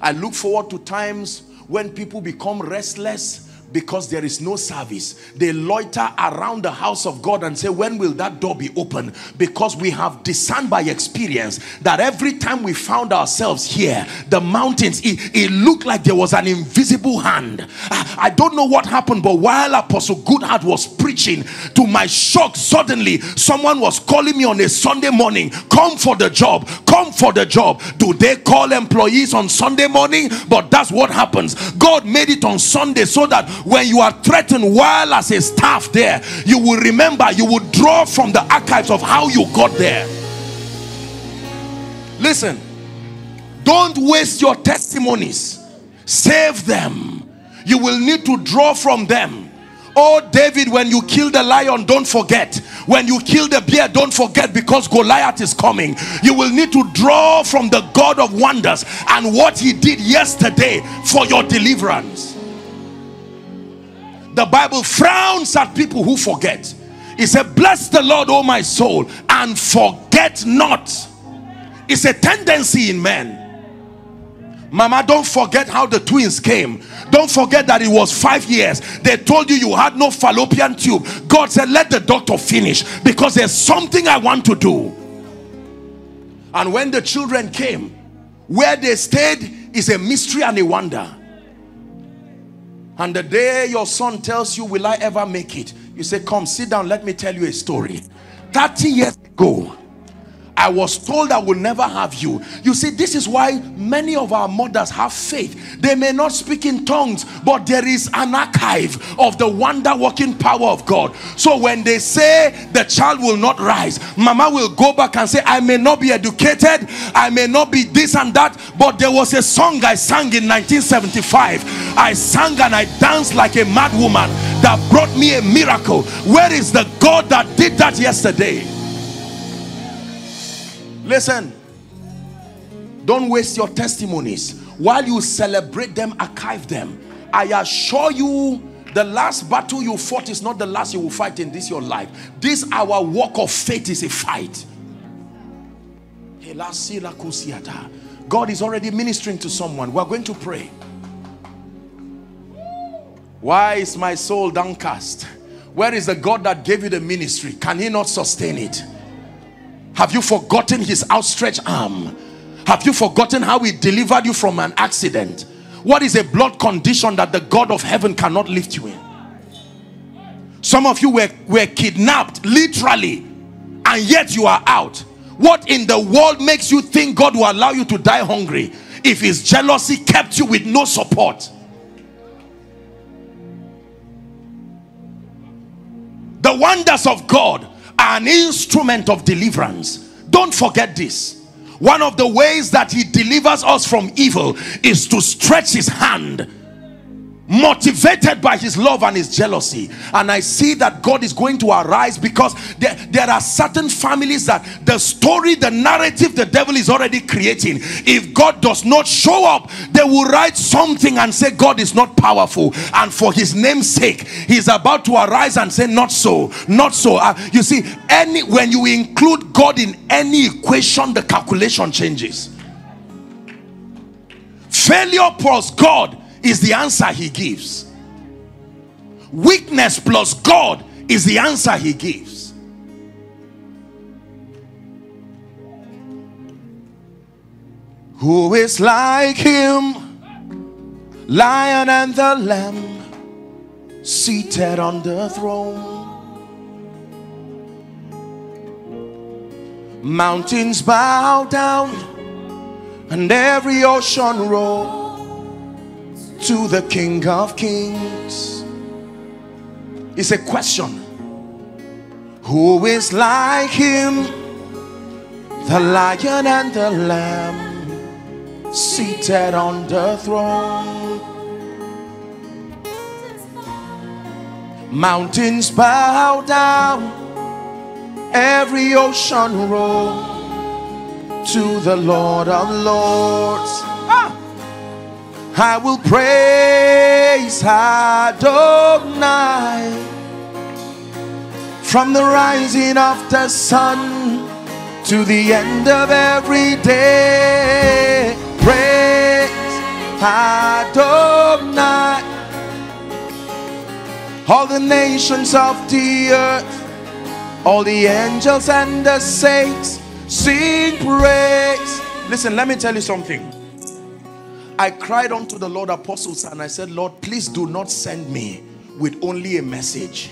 I look forward to times when people become restless because there is no service. They loiter around the house of God and say when will that door be open? Because we have discerned by experience that every time we found ourselves here the mountains it, it looked like there was an invisible hand. I, I don't know what happened but while Apostle Goodheart was preaching to my shock suddenly someone was calling me on a Sunday morning come for the job come for the job. Do they call employees on Sunday morning? But that's what happens. God made it on Sunday so that when you are threatened while as a staff there you will remember you will draw from the archives of how you got there. Listen don't waste your testimonies. Save them. You will need to draw from them. Oh David, when you kill the lion, don't forget. When you kill the bear, don't forget because Goliath is coming. You will need to draw from the God of wonders and what he did yesterday for your deliverance the Bible frowns at people who forget. He said, Bless the Lord, oh my soul, and forget not. It's a tendency in men. Mama, don't forget how the twins came. Don't forget that it was five years. They told you you had no fallopian tube. God said, Let the doctor finish because there's something I want to do. And when the children came, where they stayed is a mystery and a wonder. And the day your son tells you, Will I ever make it? You say, Come, sit down, let me tell you a story. 30 years ago, I was told I will never have you. You see, this is why many of our mothers have faith. They may not speak in tongues, but there is an archive of the wonder working power of God. So when they say the child will not rise, mama will go back and say, I may not be educated, I may not be this and that, but there was a song I sang in 1975. I sang and I danced like a mad woman that brought me a miracle. Where is the God that did that yesterday? Listen, don't waste your testimonies. While you celebrate them, archive them. I assure you, the last battle you fought is not the last you will fight in this your life. This our walk of faith is a fight. God is already ministering to someone. We're going to pray. Why is my soul downcast? Where is the God that gave you the ministry? Can he not sustain it? Have you forgotten his outstretched arm? Have you forgotten how he delivered you from an accident? What is a blood condition that the God of heaven cannot lift you in? Some of you were, were kidnapped literally and yet you are out. What in the world makes you think God will allow you to die hungry if his jealousy kept you with no support? The wonders of God an instrument of deliverance. Don't forget this. One of the ways that he delivers us from evil is to stretch his hand motivated by his love and his jealousy. And i see that god is going to arise because there, there are certain families that the story the narrative the devil is already creating if god does not show up they will write something and say god is not powerful. And for his name's sake he's about to arise and say not so not so. Uh, you see any when you include god in any equation the calculation changes. Failure plus god is the answer he gives. Weakness plus God is the answer he gives. Who is like him? Lion and the Lamb seated on the throne. Mountains bow down and every ocean roll to the King of Kings. It's a question. Who is like him? The lion and the lamb seated on the throne. Mountains bow down, every ocean roll to the Lord of Lords. Ah! I will praise Adonai from the rising of the sun to the end of every day. Praise Adonai. All the nations of the earth, all the angels and the saints sing praise. Listen, let me tell you something. I cried unto the Lord apostles and I said, Lord, please do not send me with only a message.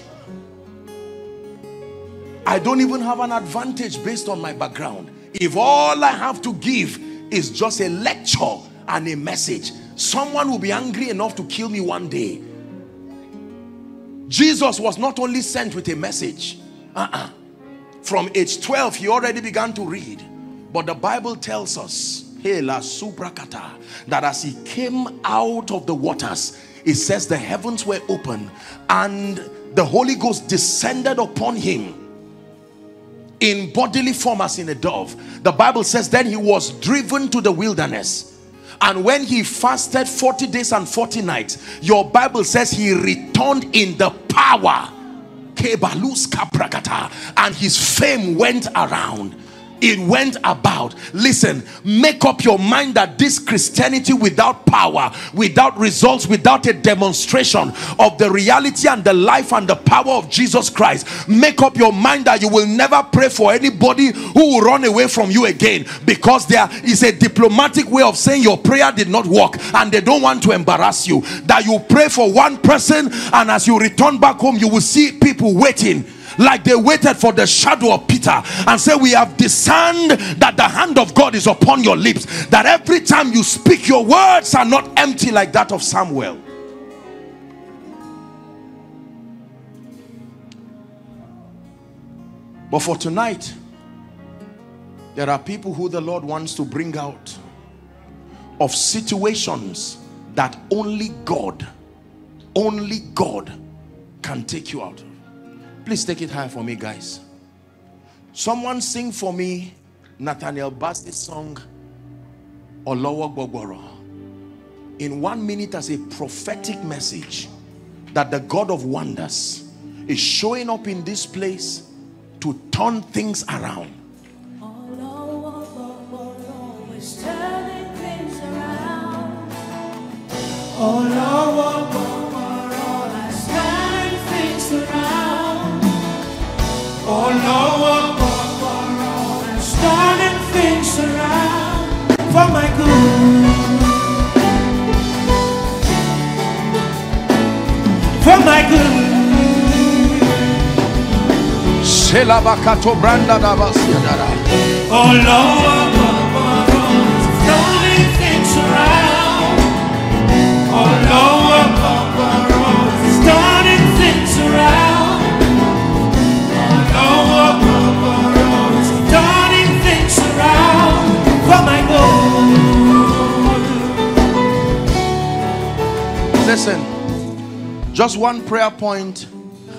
I don't even have an advantage based on my background. If all I have to give is just a lecture and a message, someone will be angry enough to kill me one day. Jesus was not only sent with a message. Uh -uh. From age 12, he already began to read. But the Bible tells us that as he came out of the waters, it says the heavens were open and the Holy Ghost descended upon him in bodily form as in a dove. The Bible says then he was driven to the wilderness. And when he fasted 40 days and 40 nights, your Bible says he returned in the power. And his fame went around it went about. Listen make up your mind that this christianity without power without results without a demonstration of the reality and the life and the power of jesus christ make up your mind that you will never pray for anybody who will run away from you again because there is a diplomatic way of saying your prayer did not work and they don't want to embarrass you. That you pray for one person and as you return back home you will see people waiting like they waited for the shadow of Peter and say we have discerned that the hand of God is upon your lips that every time you speak your words are not empty like that of Samuel. But for tonight there are people who the Lord wants to bring out of situations that only God only God can take you out Please take it high for me, guys. Someone sing for me Nathaniel Bassey's song Olowo Gbogboro in one minute as a prophetic message that the God of wonders is showing up in this place to turn things around. Oh, Oh Lord, turning things around for my good. For my good. Selabakato branda. Oh Lord, Listen, just one prayer point.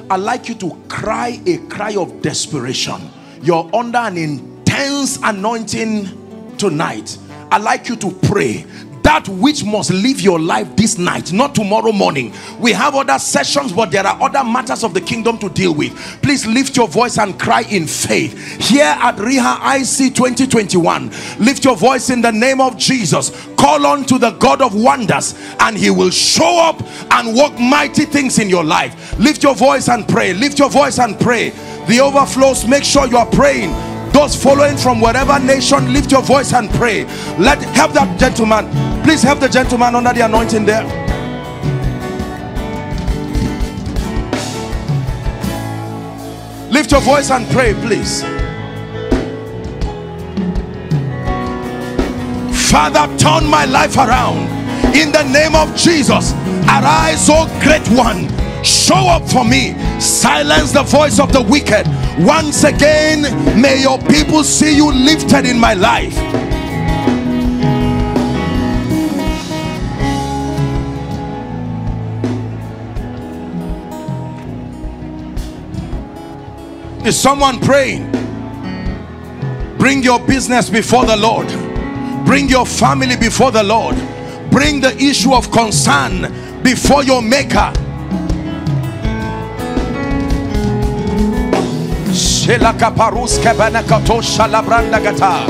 I'd like you to cry a cry of desperation. You're under an intense anointing tonight. I'd like you to pray that which must live your life this night not tomorrow morning. We have other sessions but there are other matters of the kingdom to deal with. Please lift your voice and cry in faith. Here at Reha IC 2021 lift your voice in the name of Jesus. Call on to the God of wonders and he will show up and work mighty things in your life. Lift your voice and pray. Lift your voice and pray. The overflows make sure you are praying those following from whatever nation lift your voice and pray. Let help that gentleman. Please help the gentleman under the anointing there. Lift your voice and pray please. Father turn my life around. In the name of jesus arise o great one. Show up for me silence the voice of the wicked. Once again may your people see you lifted in my life. Is someone praying? Bring your business before the lord. Bring your family before the lord. Bring the issue of concern before your maker Shela kaparus kebene kato shalabranda gata.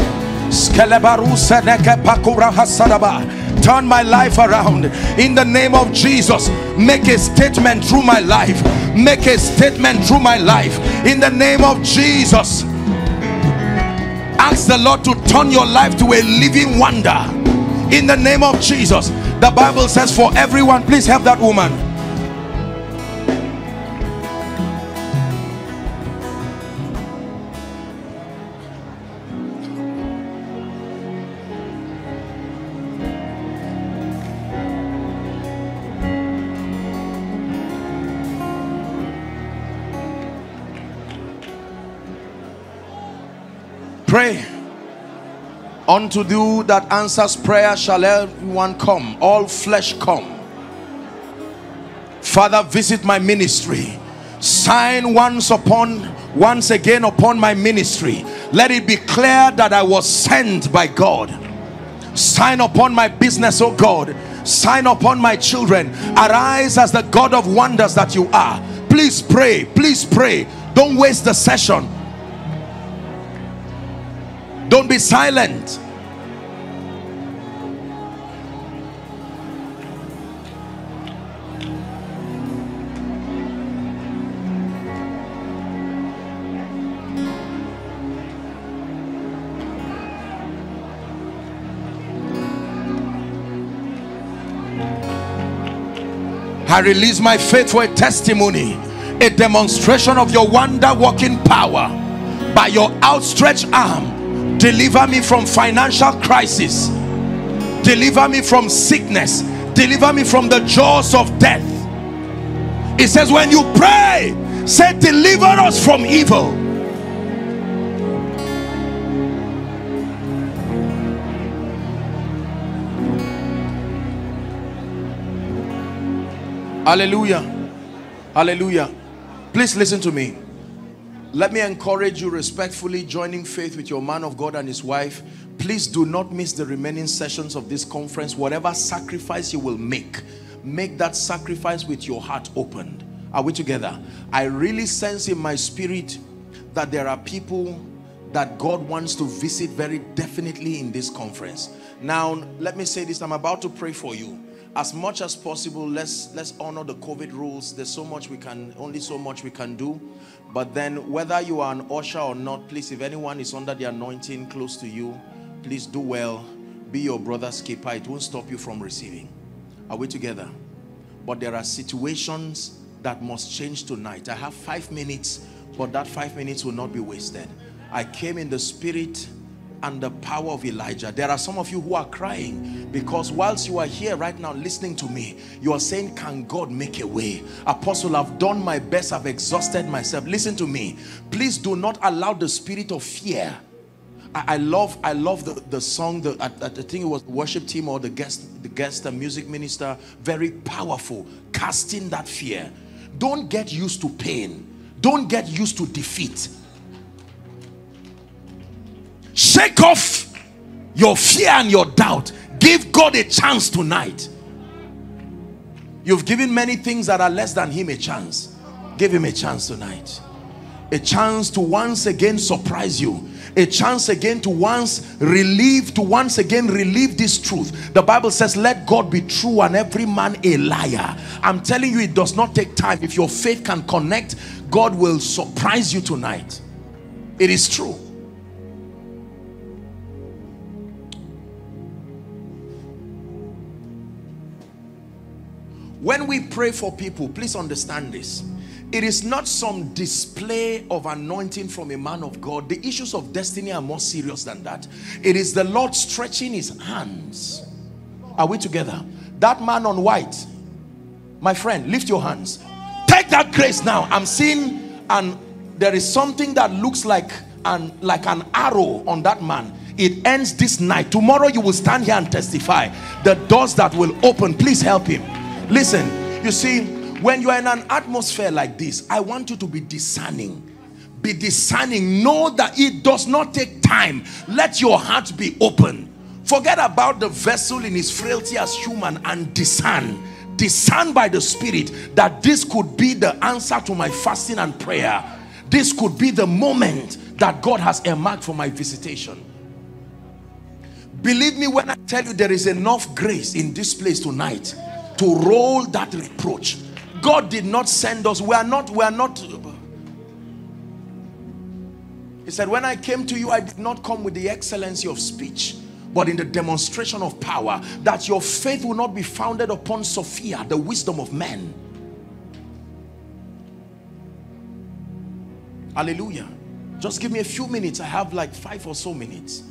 Skelebarus neke pakura hasadaba. Turn my life around in the name of Jesus. Make a statement through my life. Make a statement through my life in the name of Jesus. Ask the Lord to turn your life to a living wonder in the name of Jesus. The Bible says, For everyone, please help that woman unto you that answers prayer shall everyone come all flesh come. Father visit my ministry. Sign once upon once again upon my ministry. Let it be clear that i was sent by god. Sign upon my business oh god. Sign upon my children. Arise as the god of wonders that you are. Please pray please pray. Don't waste the session don't be silent. I release my faith for a testimony, a demonstration of your wonder working power by your outstretched arm deliver me from financial crisis. Deliver me from sickness. Deliver me from the jaws of death. It says when you pray say deliver us from evil. Hallelujah. Hallelujah. Please listen to me let me encourage you respectfully joining faith with your man of God and his wife. Please do not miss the remaining sessions of this conference. Whatever sacrifice you will make make that sacrifice with your heart opened. Are we together? I really sense in my spirit that there are people that God wants to visit very definitely in this conference. Now let me say this. I'm about to pray for you as much as possible let's let's honor the covid rules. There's so much we can only so much we can do. But then whether you are an usher or not please if anyone is under the anointing close to you please do well. Be your brother's keeper. It won't stop you from receiving. Are we together? But there are situations that must change tonight. I have five minutes but that five minutes will not be wasted. I came in the spirit and the power of Elijah. There are some of you who are crying because whilst you are here right now listening to me, you are saying, can God make a way? Apostle, I've done my best. I've exhausted myself. Listen to me. Please do not allow the spirit of fear I, I love I love the, the song the, I, I think it was worship team or the guest the guest the music minister very powerful casting that fear don't get used to pain don't get used to defeat shake off your fear and your doubt. Give God a chance tonight. You've given many things that are less than him a chance. Give him a chance tonight. A chance to once again surprise you. A chance again to once relieve to once again relieve this truth. The bible says let god be true and every man a liar. I'm telling you it does not take time. If your faith can connect god will surprise you tonight. It is true when we pray for people please understand this it is not some display of anointing from a man of God. The issues of destiny are more serious than that. It is the Lord stretching his hands. Are we together? That man on white, my friend, lift your hands. Take that grace now. I'm seeing and there is something that looks like an like an arrow on that man. It ends this night. Tomorrow you will stand here and testify. The doors that will open, please help him. Listen, you see, when you are in an atmosphere like this i want you to be discerning. Be discerning. Know that it does not take time. Let your heart be open. Forget about the vessel in his frailty as human and discern. Discern by the spirit that this could be the answer to my fasting and prayer. This could be the moment that god has earmarked for my visitation. Believe me when i tell you there is enough grace in this place tonight to roll that reproach God did not send us. We are not, we are not. He said, when I came to you, I did not come with the excellency of speech, but in the demonstration of power, that your faith will not be founded upon Sophia, the wisdom of men. Hallelujah. Just give me a few minutes. I have like five or so minutes.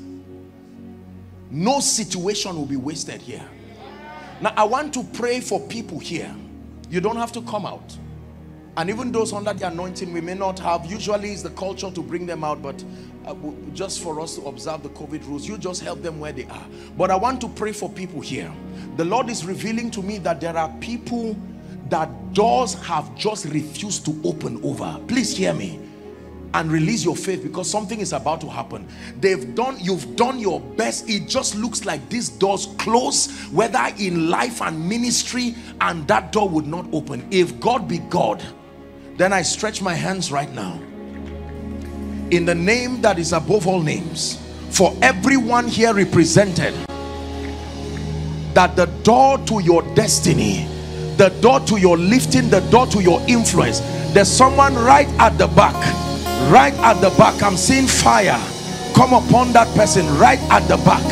No situation will be wasted here. Now, I want to pray for people here you don't have to come out. And even those under the anointing, we may not have, usually it's the culture to bring them out, but uh, just for us to observe the COVID rules, you just help them where they are. But I want to pray for people here. The Lord is revealing to me that there are people that doors have just refused to open over. Please hear me and release your faith because something is about to happen. They've done you've done your best. It just looks like these doors close whether in life and ministry and that door would not open. If god be god then i stretch my hands right now. In the name that is above all names for everyone here represented that the door to your destiny the door to your lifting the door to your influence there's someone right at the back right at the back i'm seeing fire. Come upon that person right at the back.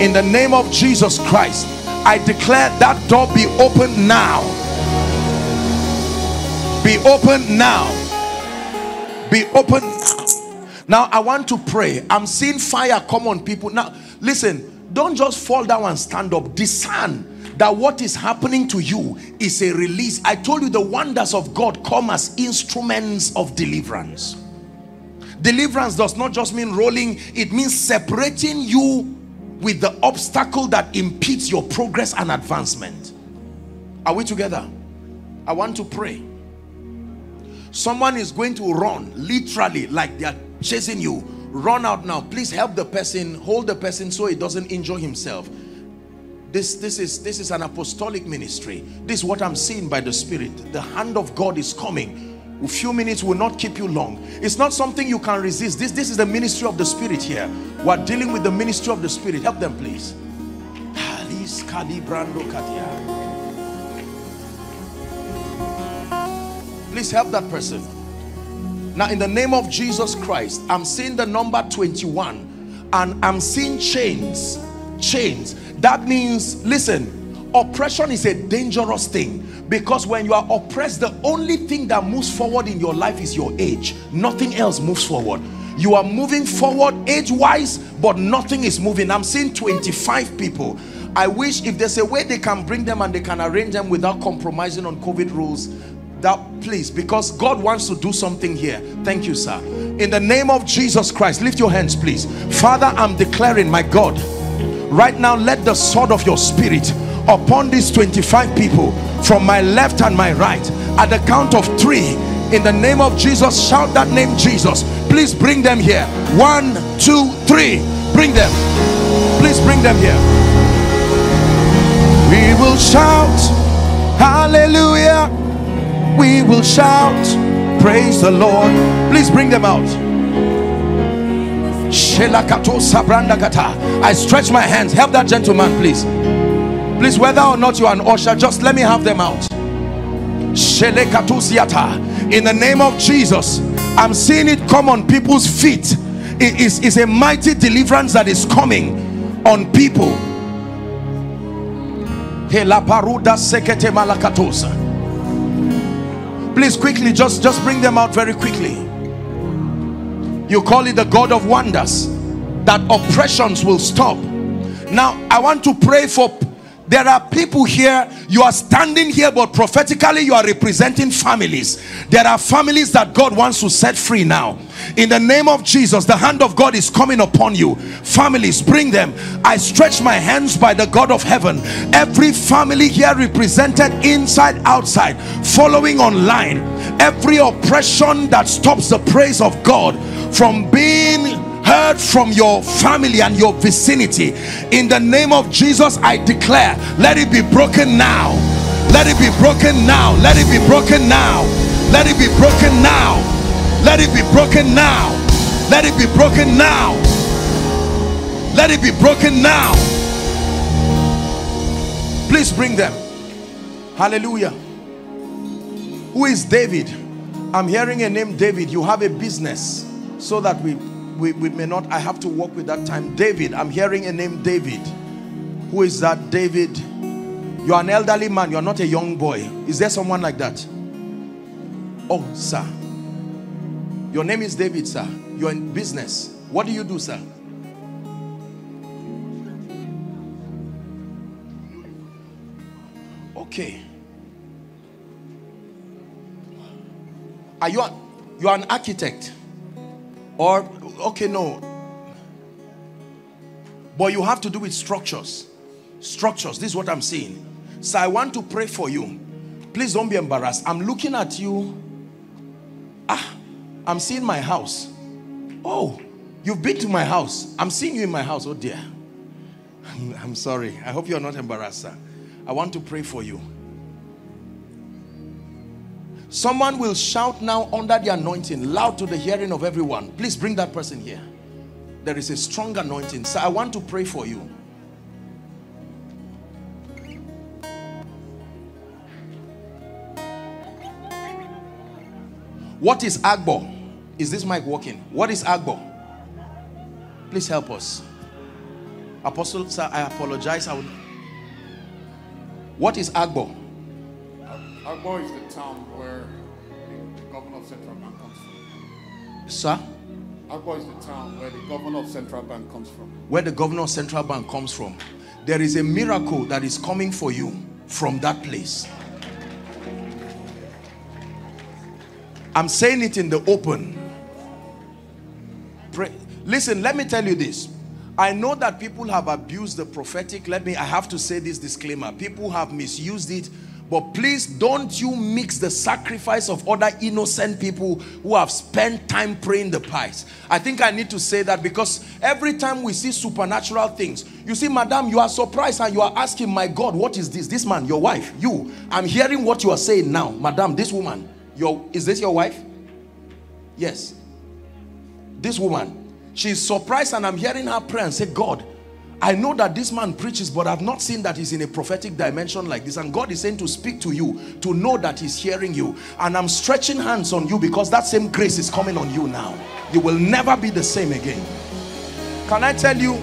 In the name of jesus christ i declare that door be open now. Be open now. Be open. Now i want to pray. I'm seeing fire come on people. Now listen don't just fall down and stand up. Discern that what is happening to you is a release. I told you the wonders of god come as instruments of deliverance Deliverance does not just mean rolling, it means separating you with the obstacle that impedes your progress and advancement. Are we together? I want to pray. Someone is going to run, literally, like they are chasing you. Run out now. Please help the person, hold the person so he doesn't injure himself. This, this, is, this is an apostolic ministry. This is what I'm seeing by the Spirit. The hand of God is coming a few minutes will not keep you long. It's not something you can resist. This this is the ministry of the spirit here. We're dealing with the ministry of the spirit. Help them please. Please help that person. Now in the name of jesus christ i'm seeing the number 21 and i'm seeing chains chains. That means listen oppression is a dangerous thing because when you are oppressed the only thing that moves forward in your life is your age. Nothing else moves forward. You are moving forward age-wise but nothing is moving. I'm seeing 25 people. I wish if there's a way they can bring them and they can arrange them without compromising on covid rules that please because god wants to do something here. Thank you sir. In the name of Jesus Christ lift your hands please. Father I'm declaring my God right now let the sword of your spirit upon these 25 people from my left and my right at the count of three. In the name of Jesus shout that name Jesus. Please bring them here. One two three. Bring them. Please bring them here. We will shout hallelujah. We will shout praise the lord. Please bring them out. I stretch my hands. Help that gentleman please please whether or not you are an usher just let me have them out. In the name of Jesus I'm seeing it come on people's feet. It is, a mighty deliverance that is coming on people. Please quickly just just bring them out very quickly. You call it the God of wonders that oppressions will stop. Now I want to pray for there are people here you are standing here but prophetically you are representing families. There are families that God wants to set free now. In the name of Jesus the hand of God is coming upon you. Families bring them. I stretch my hands by the God of heaven. Every family here represented inside outside following online every oppression that stops the praise of God from being heard from your family and your vicinity. In the name of Jesus I declare let it be broken now. Let it be broken now. Let it be broken now. Let it be broken now. Let it be broken now. Let it be broken now. Let it be broken now. Please bring them. Hallelujah. Who is David? I'm hearing a name David. You have a business so that we we, we may not, I have to work with that time. David, I'm hearing a name David. Who is that? David. You're an elderly man, you're not a young boy. Is there someone like that? Oh, sir. Your name is David, sir. You're in business. What do you do, sir? Okay. Are you you are an architect? Or okay no. But you have to do with structures. Structures this is what i'm saying so i want to pray for you. Please don't be embarrassed. I'm looking at you. Ah i'm seeing my house. Oh you've been to my house. I'm seeing you in my house. Oh dear. [laughs] I'm sorry. I hope you're not embarrassed sir. I want to pray for you Someone will shout now under the anointing, loud to the hearing of everyone. Please bring that person here. There is a strong anointing. So I want to pray for you. What is Agbor? Is this mic working? What is Agbor? Please help us. Apostle, sir, I apologize. I would... What is Agbor? Agbor is the town where the governor of Central Bank comes from. Sir? Agbor is the town where the governor of Central Bank comes from. Where the governor of Central Bank comes from. There is a miracle that is coming for you from that place. I'm saying it in the open. Pray. Listen, let me tell you this. I know that people have abused the prophetic. Let me, I have to say this disclaimer. People have misused it but please don't you mix the sacrifice of other innocent people who have spent time praying the pies. I think I need to say that because every time we see supernatural things, you see, madam, you are surprised and you are asking, my God, what is this? This man, your wife, you. I'm hearing what you are saying now. Madam, this woman, your, is this your wife? Yes. This woman, she's surprised and I'm hearing her pray and say, God, I know that this man preaches, but I've not seen that he's in a prophetic dimension like this. And God is saying to speak to you, to know that he's hearing you. And I'm stretching hands on you because that same grace is coming on you now. You will never be the same again. Can I tell you,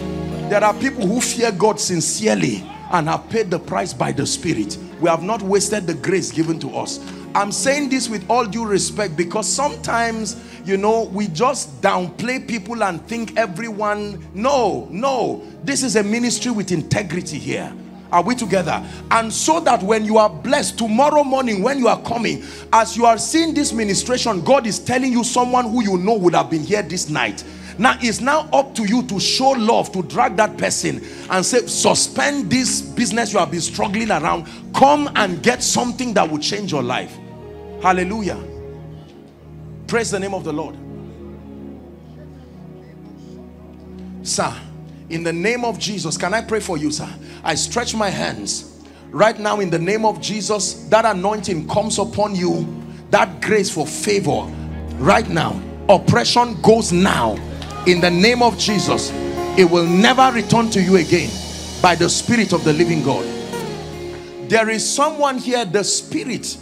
there are people who fear God sincerely and have paid the price by the Spirit. We have not wasted the grace given to us. I'm saying this with all due respect because sometimes, you know, we just downplay people and think everyone, no, no. This is a ministry with integrity here. Are we together? And so that when you are blessed tomorrow morning, when you are coming, as you are seeing this ministration, God is telling you someone who you know would have been here this night. Now it's now up to you to show love, to drag that person and say, suspend this business you have been struggling around. Come and get something that will change your life. Hallelujah. Praise the name of the Lord. Sir, in the name of Jesus, can I pray for you, sir? I stretch my hands right now in the name of Jesus. That anointing comes upon you, that grace for favor right now. Oppression goes now in the name of Jesus. It will never return to you again by the Spirit of the living God. There is someone here, the Spirit.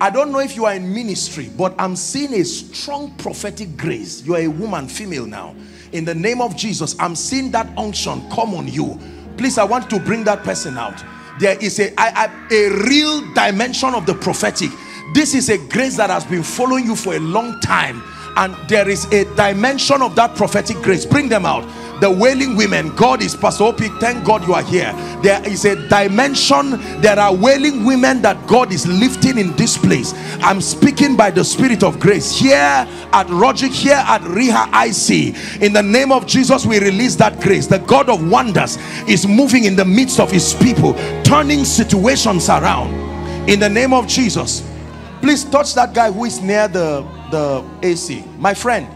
I don't know if you are in ministry, but I'm seeing a strong prophetic grace. You are a woman, female now in the name of Jesus I'm seeing that unction come on you please I want to bring that person out there is a, a real dimension of the prophetic this is a grace that has been following you for a long time and there is a dimension of that prophetic grace. Bring them out. The wailing women god is pastor opik thank god you are here. There is a dimension there are wailing women that god is lifting in this place. I'm speaking by the spirit of grace. Here at rogic here at riha ic in the name of jesus we release that grace. The god of wonders is moving in the midst of his people turning situations around. In the name of jesus please touch that guy who is near the the ac my friend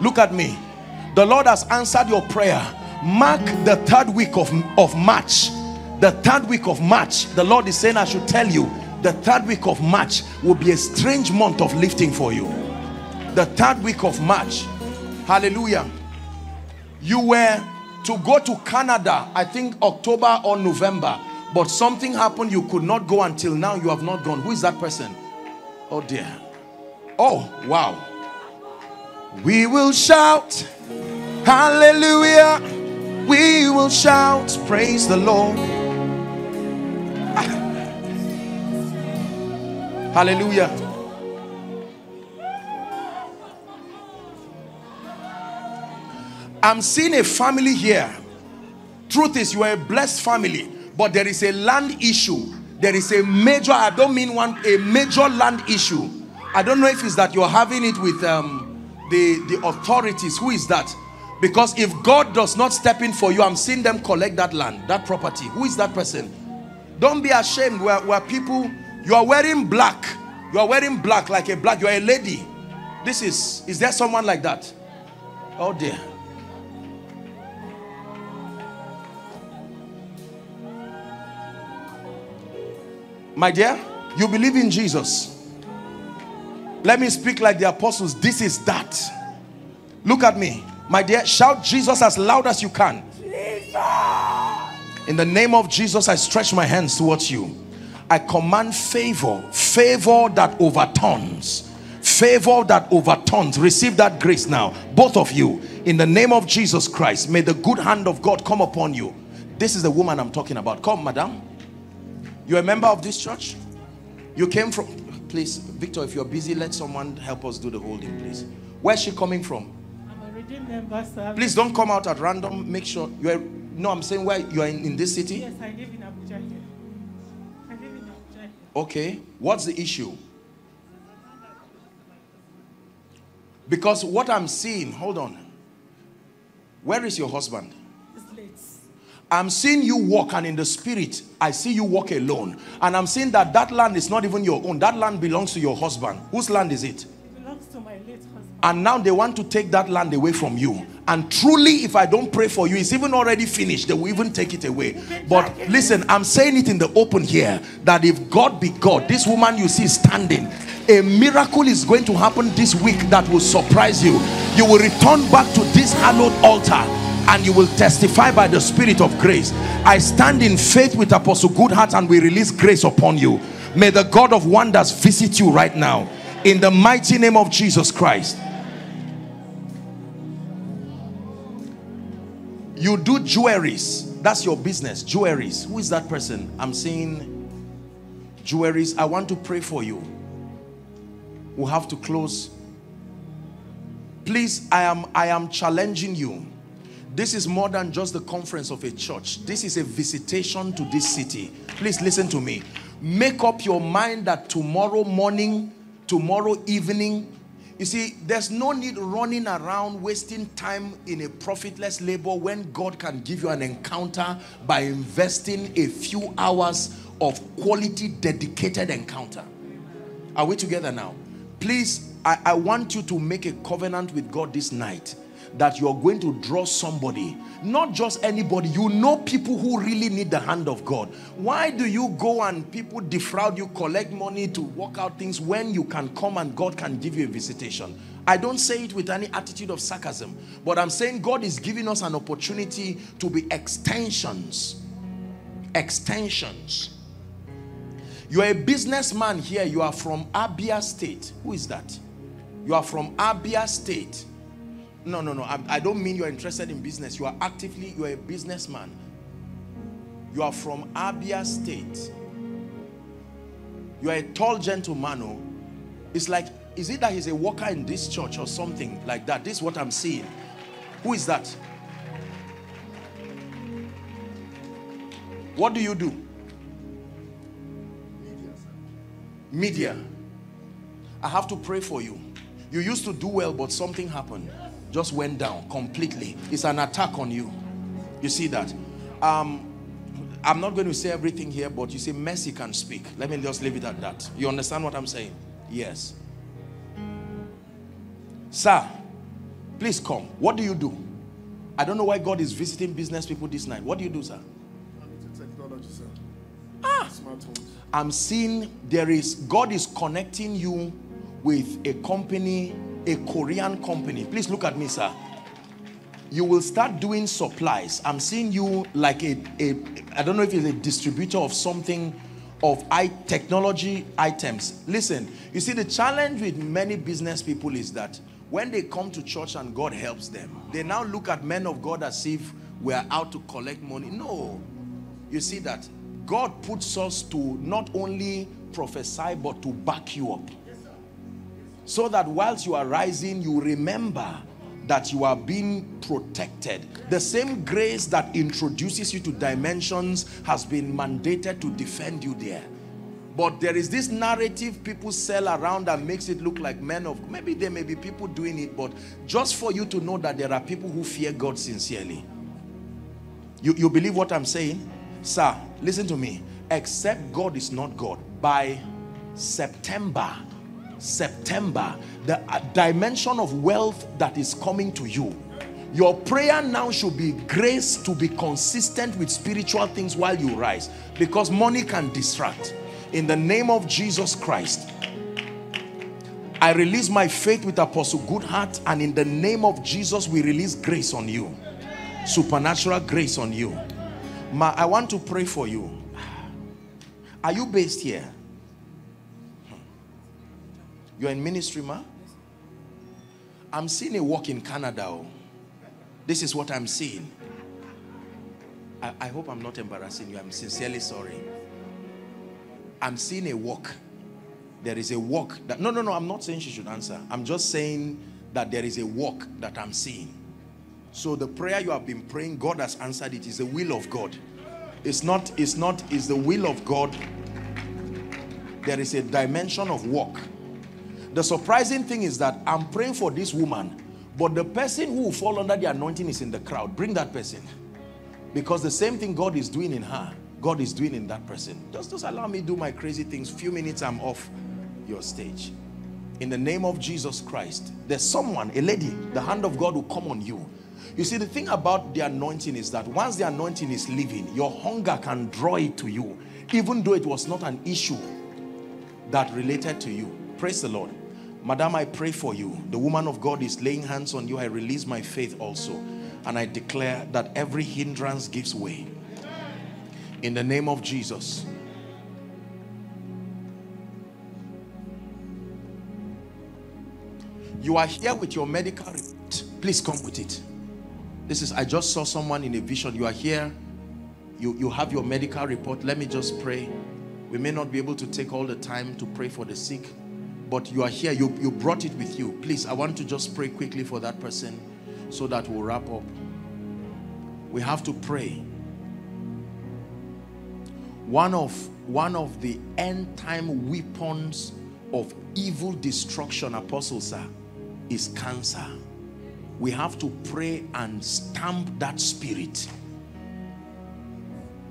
look at me. The Lord has answered your prayer. Mark the third week of, of March. The third week of March the Lord is saying I should tell you the third week of March will be a strange month of lifting for you. The third week of March. Hallelujah. You were to go to Canada I think October or November but something happened you could not go until now you have not gone. Who is that person? Oh dear oh wow we will shout Hallelujah. We will shout, praise the Lord. [laughs] Hallelujah. I'm seeing a family here. Truth is, you are a blessed family, but there is a land issue. There is a major, I don't mean one, a major land issue. I don't know if it's that you're having it with um, the, the authorities. Who is that? Because if God does not step in for you, I'm seeing them collect that land, that property. Who is that person? Don't be ashamed where, where people, you are wearing black. You are wearing black like a black. You are a lady. This is, is there someone like that? Oh dear. My dear, you believe in Jesus. Let me speak like the apostles. This is that. Look at me. My dear, shout Jesus as loud as you can. Jesus. In the name of Jesus, I stretch my hands towards you. I command favor, favor that overturns, favor that overturns. Receive that grace now, both of you. In the name of Jesus Christ, may the good hand of God come upon you. This is the woman I'm talking about. Come, madam. You're a member of this church? You came from, please, Victor, if you're busy, let someone help us do the holding, please. Where's she coming from? I'm a redeemed member, sir. Please don't come out at random. Make sure you are. No, I'm saying where you are in, in this city. Yes, I live in Abuja here. I live in Abuja here. Okay. What's the issue? Because what I'm seeing, hold on. Where is your husband? I'm seeing you walk and in the spirit, I see you walk alone. And I'm seeing that that land is not even your own. That land belongs to your husband. Whose land is it? It belongs to my late husband. And now they want to take that land away from you. And truly, if I don't pray for you, it's even already finished. They will even take it away. But listen, I'm saying it in the open here that if God be God, this woman you see standing, a miracle is going to happen this week that will surprise you. You will return back to this hallowed altar and you will testify by the spirit of grace. I stand in faith with Apostle Goodheart and we release grace upon you. May the God of wonders visit you right now in the mighty name of Jesus Christ. You do jewelries. That's your business. Jewelries. Who is that person? I'm seeing jewelries. I want to pray for you. We'll have to close. Please, I am I am challenging you This is more than just the conference of a church. This is a visitation to this city. Please listen to me. Make up your mind that tomorrow morning, tomorrow evening, you see, there's no need running around wasting time in a profitless labor when God can give you an encounter by investing a few hours of quality, dedicated encounter. Are we together now? Please, I, I want you to make a covenant with God this night that you're going to draw somebody not just anybody. You know people who really need the hand of God. Why do you go and people defraud you collect money to work out things when you can come and God can give you a visitation? I don't say it with any attitude of sarcasm but I'm saying God is giving us an opportunity to be extensions. Extensions. You are a businessman here. You are from Abia State. Who is that? You are from Abia State no, no, no. I, I don't mean you're interested in business. You are actively, you are a businessman. You are from Abia State. You are a tall gentleman. Oh. It's like, is it that he's a worker in this church or something like that? This is what I'm seeing. Who is that? What do you do? Media. I have to pray for you. You used to do well, but something happened just went down completely. It's an attack on you. You see that? Um, I'm not going to say everything here, but you see, mercy can speak. Let me just leave it at that. You understand what I'm saying? Yes. Sir, please come. What do you do? I don't know why God is visiting business people this night. What do you do, sir? technology, sir. Ah, I'm seeing there is, God is connecting you with a company a Korean company. Please look at me, sir. You will start doing supplies. I'm seeing you like a, a I don't know if it's a distributor of something of i technology items. Listen, you see the challenge with many business people is that when they come to church and God helps them, they now look at men of God as if we're out to collect money. No. You see that God puts us to not only prophesy but to back you up so that whilst you are rising you remember that you are being protected. The same grace that introduces you to dimensions has been mandated to defend you there. But there is this narrative people sell around that makes it look like men of maybe there may be people doing it but just for you to know that there are people who fear God sincerely. You, you believe what I'm saying? Sir listen to me. Except God is not God by September September, the dimension of wealth that is coming to you. Your prayer now should be grace to be consistent with spiritual things while you rise because money can distract. In the name of Jesus Christ, I release my faith with Apostle Goodheart and in the name of Jesus, we release grace on you. Supernatural grace on you. Ma, I want to pray for you. Are you based here? You're in ministry, ma? I'm seeing a walk in Canada. Oh. This is what I'm seeing. I, I hope I'm not embarrassing you. I'm sincerely sorry. I'm seeing a walk. There is a walk that, no, no, no, I'm not saying she should answer. I'm just saying that there is a walk that I'm seeing. So the prayer you have been praying, God has answered it. Is the will of God. It's not, it's not, it's the will of God. There is a dimension of walk the surprising thing is that I'm praying for this woman, but the person who will fall under the anointing is in the crowd. Bring that person. Because the same thing God is doing in her, God is doing in that person. Just, just allow me do my crazy things. Few minutes, I'm off your stage. In the name of Jesus Christ, there's someone, a lady, the hand of God will come on you. You see, the thing about the anointing is that once the anointing is living, your hunger can draw it to you, even though it was not an issue that related to you. Praise the Lord. Madam, I pray for you. The woman of God is laying hands on you. I release my faith also. And I declare that every hindrance gives way. In the name of Jesus. You are here with your medical report. Please come with it. This is, I just saw someone in a vision. You are here. You, you have your medical report. Let me just pray. We may not be able to take all the time to pray for the sick but you are here you, you brought it with you please i want to just pray quickly for that person so that we'll wrap up We have to pray. One of one of the end time weapons of evil destruction, apostles sir, is cancer. We have to pray and stamp that spirit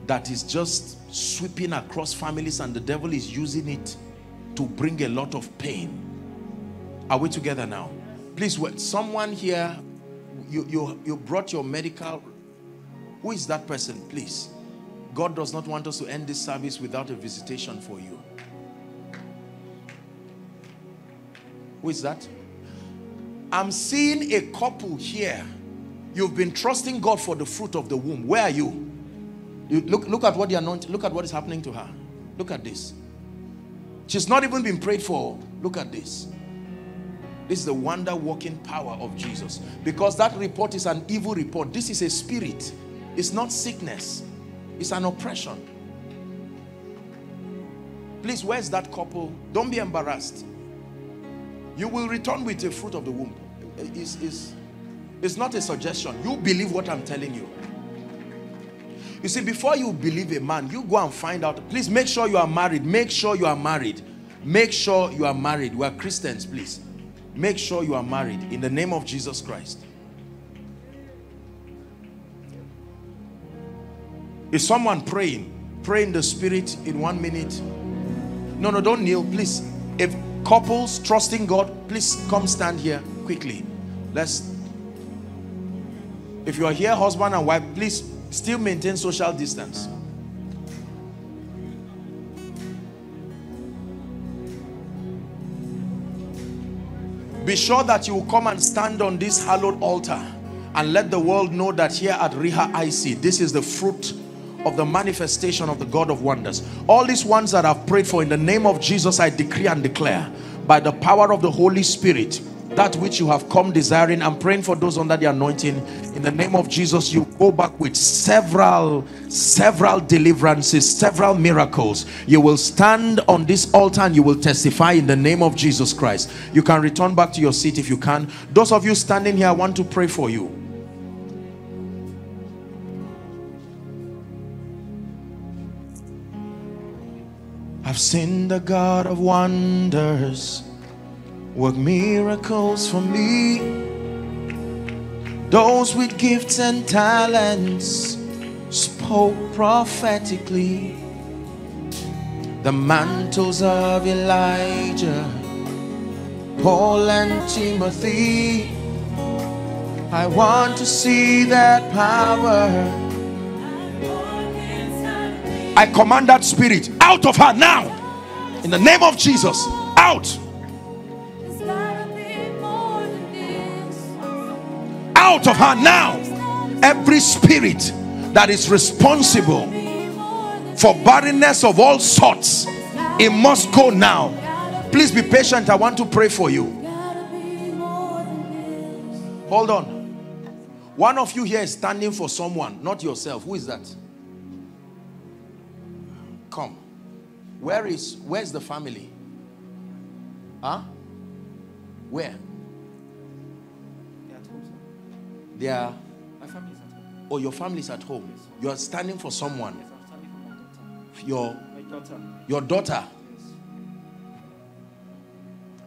that is just sweeping across families and the devil is using it to bring a lot of pain. Are we together now? Please, wait. someone here, you, you, you brought your medical. Who is that person, please? God does not want us to end this service without a visitation for you. Who is that? I'm seeing a couple here. You've been trusting God for the fruit of the womb. Where are you? you look, look at what the anointing, look at what is happening to her. Look at this. She's not even been prayed for. Look at this. This is the wonder working power of Jesus. Because that report is an evil report. This is a spirit. It's not sickness. It's an oppression. Please, where's that couple? Don't be embarrassed. You will return with the fruit of the womb. It's, it's, it's not a suggestion. You believe what I'm telling you. You see, before you believe a man, you go and find out. Please make sure you are married. Make sure you are married. Make sure you are married. We are Christians, please. Make sure you are married in the name of Jesus Christ. Is someone praying? Pray in the spirit in one minute. No, no, don't kneel, please. If couples trusting God, please come stand here quickly. Let's. If you are here, husband and wife, please still maintain social distance. Be sure that you will come and stand on this hallowed altar and let the world know that here at Riha IC, this is the fruit of the manifestation of the God of wonders. All these ones that I've prayed for in the name of Jesus, I decree and declare by the power of the Holy Spirit, that which you have come desiring. I'm praying for those under the anointing. In the name of Jesus, you go back with several, several deliverances, several miracles. You will stand on this altar and you will testify in the name of Jesus Christ. You can return back to your seat if you can. Those of you standing here, I want to pray for you. I've seen the God of wonders work miracles for me. Those with gifts and talents spoke prophetically. The mantles of Elijah, Paul and Timothy. I want to see that power I command that spirit out of her now. In the name of Jesus. Out. Out of her now. Every spirit that is responsible for barrenness of all sorts, it must go now. Please be patient. I want to pray for you. Hold on. One of you here is standing for someone, not yourself. Who is that? Come. Where is where's the family? Huh? Where? They are My family is at home. oh your family is at home. You are standing for someone. Yes, I'm standing for my daughter. Your My daughter. your daughter Yes.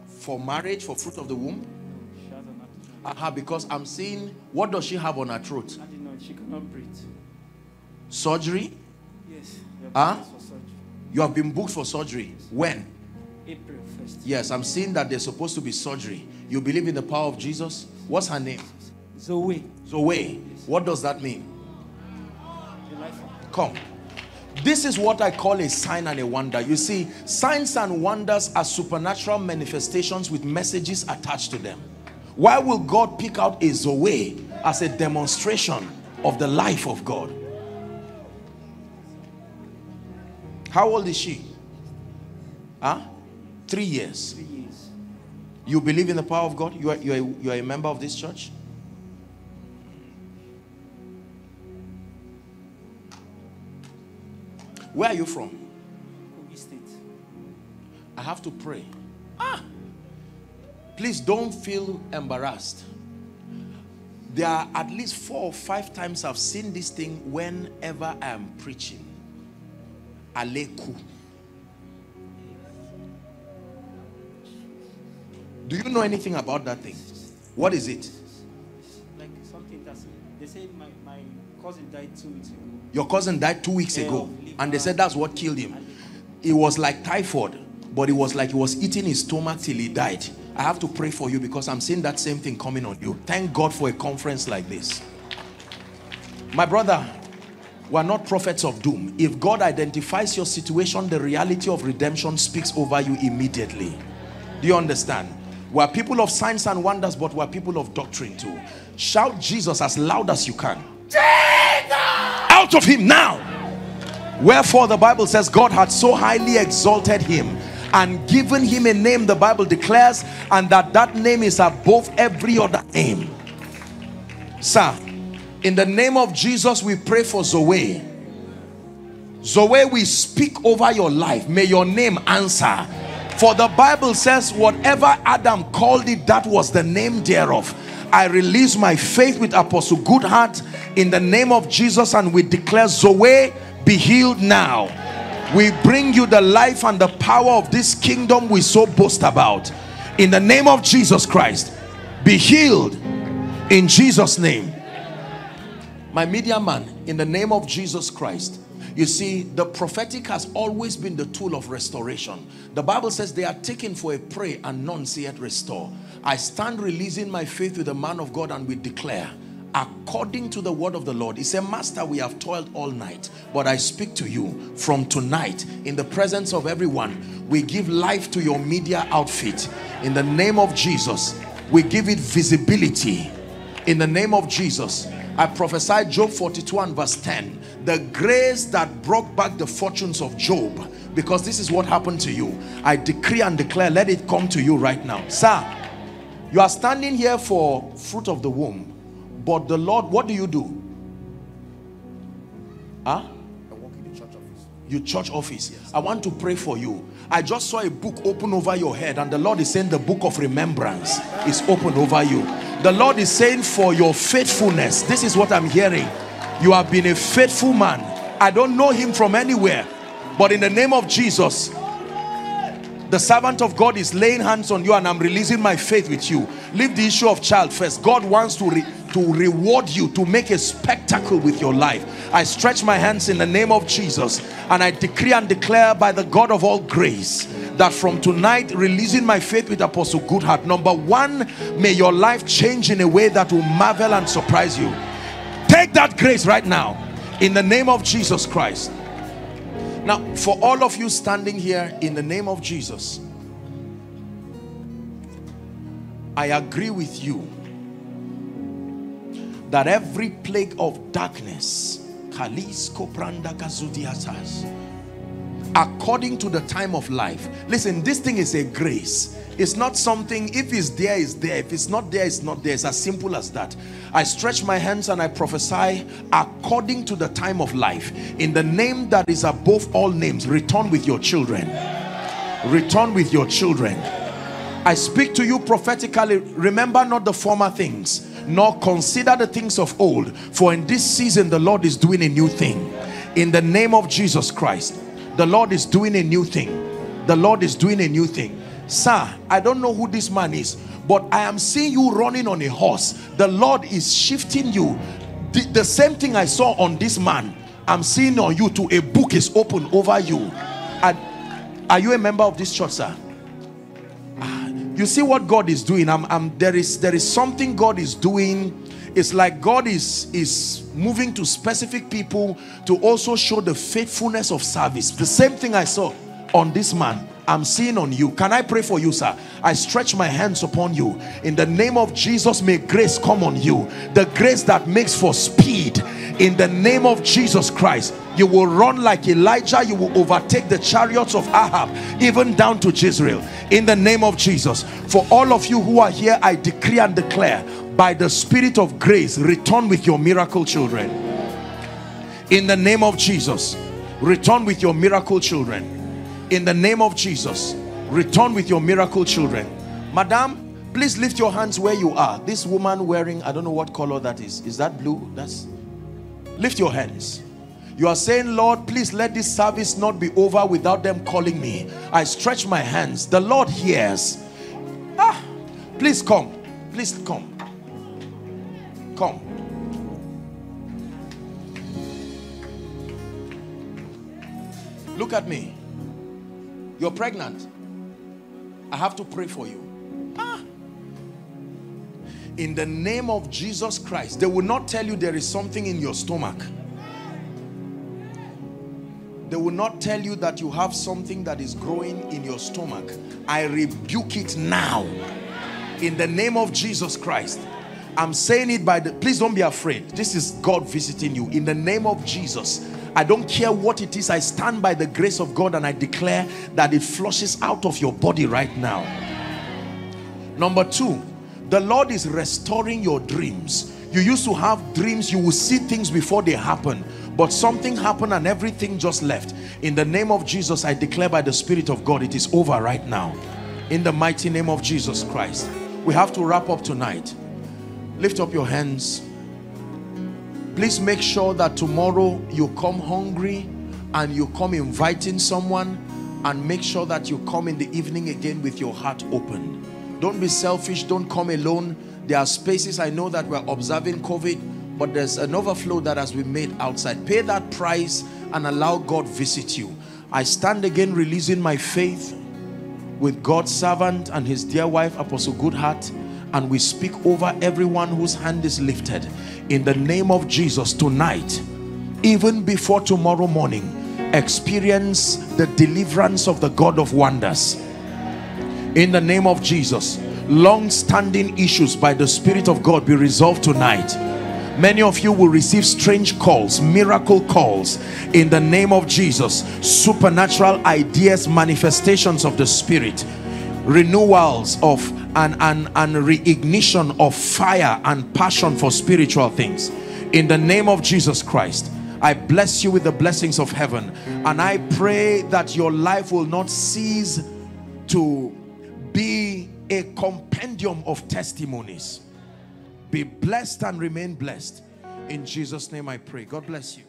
for marriage, for fruit of the womb. She has an attitude. Aha, because I'm seeing what does she have on her throat? I didn't know she cannot breathe. Surgery? Yes. Huh? surgery. You have been booked for surgery. When? April 1st. Yes, I'm seeing that there's supposed to be surgery. You believe in the power of Jesus? What's her name? Zoe. Zoe. What does that mean? Come. This is what I call a sign and a wonder. You see, signs and wonders are supernatural manifestations with messages attached to them. Why will God pick out a Zoe as a demonstration of the life of God? How old is she? Huh? Three years. three years. You believe in the power of God? You are, you are, you are a member of this church? Where are you from? Kogi State. I have to pray. Ah! Please don't feel embarrassed. there are at least four or five times I've seen this thing whenever I am preaching. Aleku. Do you know anything about that thing? What is it? Like something that's they say my, my cousin died two weeks ago. Your cousin died two weeks ago. And they said that's what killed him. It was like typhoid, but it was like he was eating his stomach till he died. I have to pray for you because I'm seeing that same thing coming on you. Thank God for a conference like this. My brother, we're not prophets of doom. If God identifies your situation, the reality of redemption speaks over you immediately. Do you understand? We're people of signs and wonders, but we're people of doctrine too. Shout Jesus as loud as you can. Jesus! Out of him now. Wherefore the Bible says God had so highly exalted him and given him a name the Bible declares and that that name is above every other name. Sir, in the name of Jesus we pray for Zoe. Zoe we speak over your life. May your name answer. For the Bible says whatever Adam called it that was the name thereof. I release my faith with Apostle Goodheart in the name of Jesus and we declare Zoe be healed now. We bring you the life and the power of this kingdom we so boast about. In the name of Jesus Christ, be healed in Jesus' name. My media man, in the name of Jesus Christ, you see, the prophetic has always been the tool of restoration. The Bible says they are taken for a prey and none see it restore. I stand releasing my faith with the man of God and we declare, according to the word of the Lord. He said, Master, we have toiled all night, but I speak to you from tonight in the presence of everyone. We give life to your media outfit in the name of Jesus. We give it visibility in the name of Jesus. I prophesy Job 42 and verse 10 the grace that brought back the fortunes of Job because this is what happened to you. I decree and declare let it come to you right now. Sir, you are standing here for fruit of the womb but the Lord, what do you do? Huh? I work in the church office. Your church office. I want to pray for you. I just saw a book open over your head and the Lord is saying the book of remembrance is open over you. The Lord is saying for your faithfulness, this is what I'm hearing. You have been a faithful man. I don't know him from anywhere, but in the name of Jesus, the servant of God is laying hands on you and I'm releasing my faith with you. Leave the issue of child first. God wants to, re to reward you, to make a spectacle with your life. I stretch my hands in the name of Jesus and I decree and declare by the God of all grace that from tonight releasing my faith with Apostle Goodheart. Number one, may your life change in a way that will marvel and surprise you. Take that grace right now in the name of Jesus Christ. Now, for all of you standing here in the name of Jesus, I agree with you that every plague of darkness, according to the time of life, listen, this thing is a grace. It's not something, if it's there, it's there. If it's not there, it's not there. It's as simple as that. I stretch my hands and I prophesy according to the time of life. In the name that is above all names, return with your children. Return with your children. I speak to you prophetically. Remember not the former things, nor consider the things of old. For in this season, the Lord is doing a new thing. In the name of Jesus Christ, the Lord is doing a new thing. The Lord is doing a new thing. Sir, I don't know who this man is, but I am seeing you running on a horse. The Lord is shifting you. The, the same thing I saw on this man, I'm seeing on you too. A book is open over you. And are you a member of this church, sir? Ah, you see what God is doing? I'm, I'm, there is there is something God is doing. It's like God is is moving to specific people to also show the faithfulness of service. The same thing I saw on this man I'm seeing on you. Can I pray for you sir? I stretch my hands upon you. In the name of Jesus may grace come on you. The grace that makes for speed. In the name of Jesus Christ you will run like Elijah. You will overtake the chariots of Ahab even down to Jezreel. In the name of Jesus for all of you who are here I decree and declare by the spirit of grace return with your miracle children. In the name of Jesus return with your miracle children in the name of Jesus return with your miracle children madam Please lift your hands where you are. This woman wearing, I don't know what color that is. Is that blue? That's lift your hands. You are saying, Lord, please let this service not be over without them calling me. I stretch my hands. The Lord hears. Ah, please come. Please come. Come. Look at me. You're pregnant. I have to pray for you. Ah. In the name of Jesus Christ, they will not tell you there is something in your stomach. They will not tell you that you have something that is growing in your stomach. I rebuke it now. In the name of Jesus Christ. I'm saying it by the, please don't be afraid. This is God visiting you. In the name of Jesus. I don't care what it is. I stand by the grace of God and I declare that it flushes out of your body right now. Number two, the Lord is restoring your dreams. You used to have dreams, you will see things before they happen, but something happened and everything just left. In the name of Jesus, I declare by the Spirit of God, it is over right now. In the mighty name of Jesus Christ. We have to wrap up tonight. Lift up your hands please make sure that tomorrow you come hungry and you come inviting someone and make sure that you come in the evening again with your heart open. Don't be selfish. Don't come alone. There are spaces i know that we're observing covid but there's an overflow that has been made outside. Pay that price and allow god visit you. I stand again releasing my faith with god's servant and his dear wife apostle goodheart and we speak over everyone whose hand is lifted in the name of Jesus tonight. Even before tomorrow morning experience the deliverance of the God of wonders. In the name of Jesus long-standing issues by the Spirit of God be resolved tonight. Many of you will receive strange calls miracle calls in the name of Jesus. Supernatural ideas manifestations of the Spirit. Renewals of and, and, and reignition of fire and passion for spiritual things. In the name of Jesus Christ I bless you with the blessings of heaven. And I pray that your life will not cease to be a compendium of testimonies. Be blessed and remain blessed. In Jesus name I pray. God bless you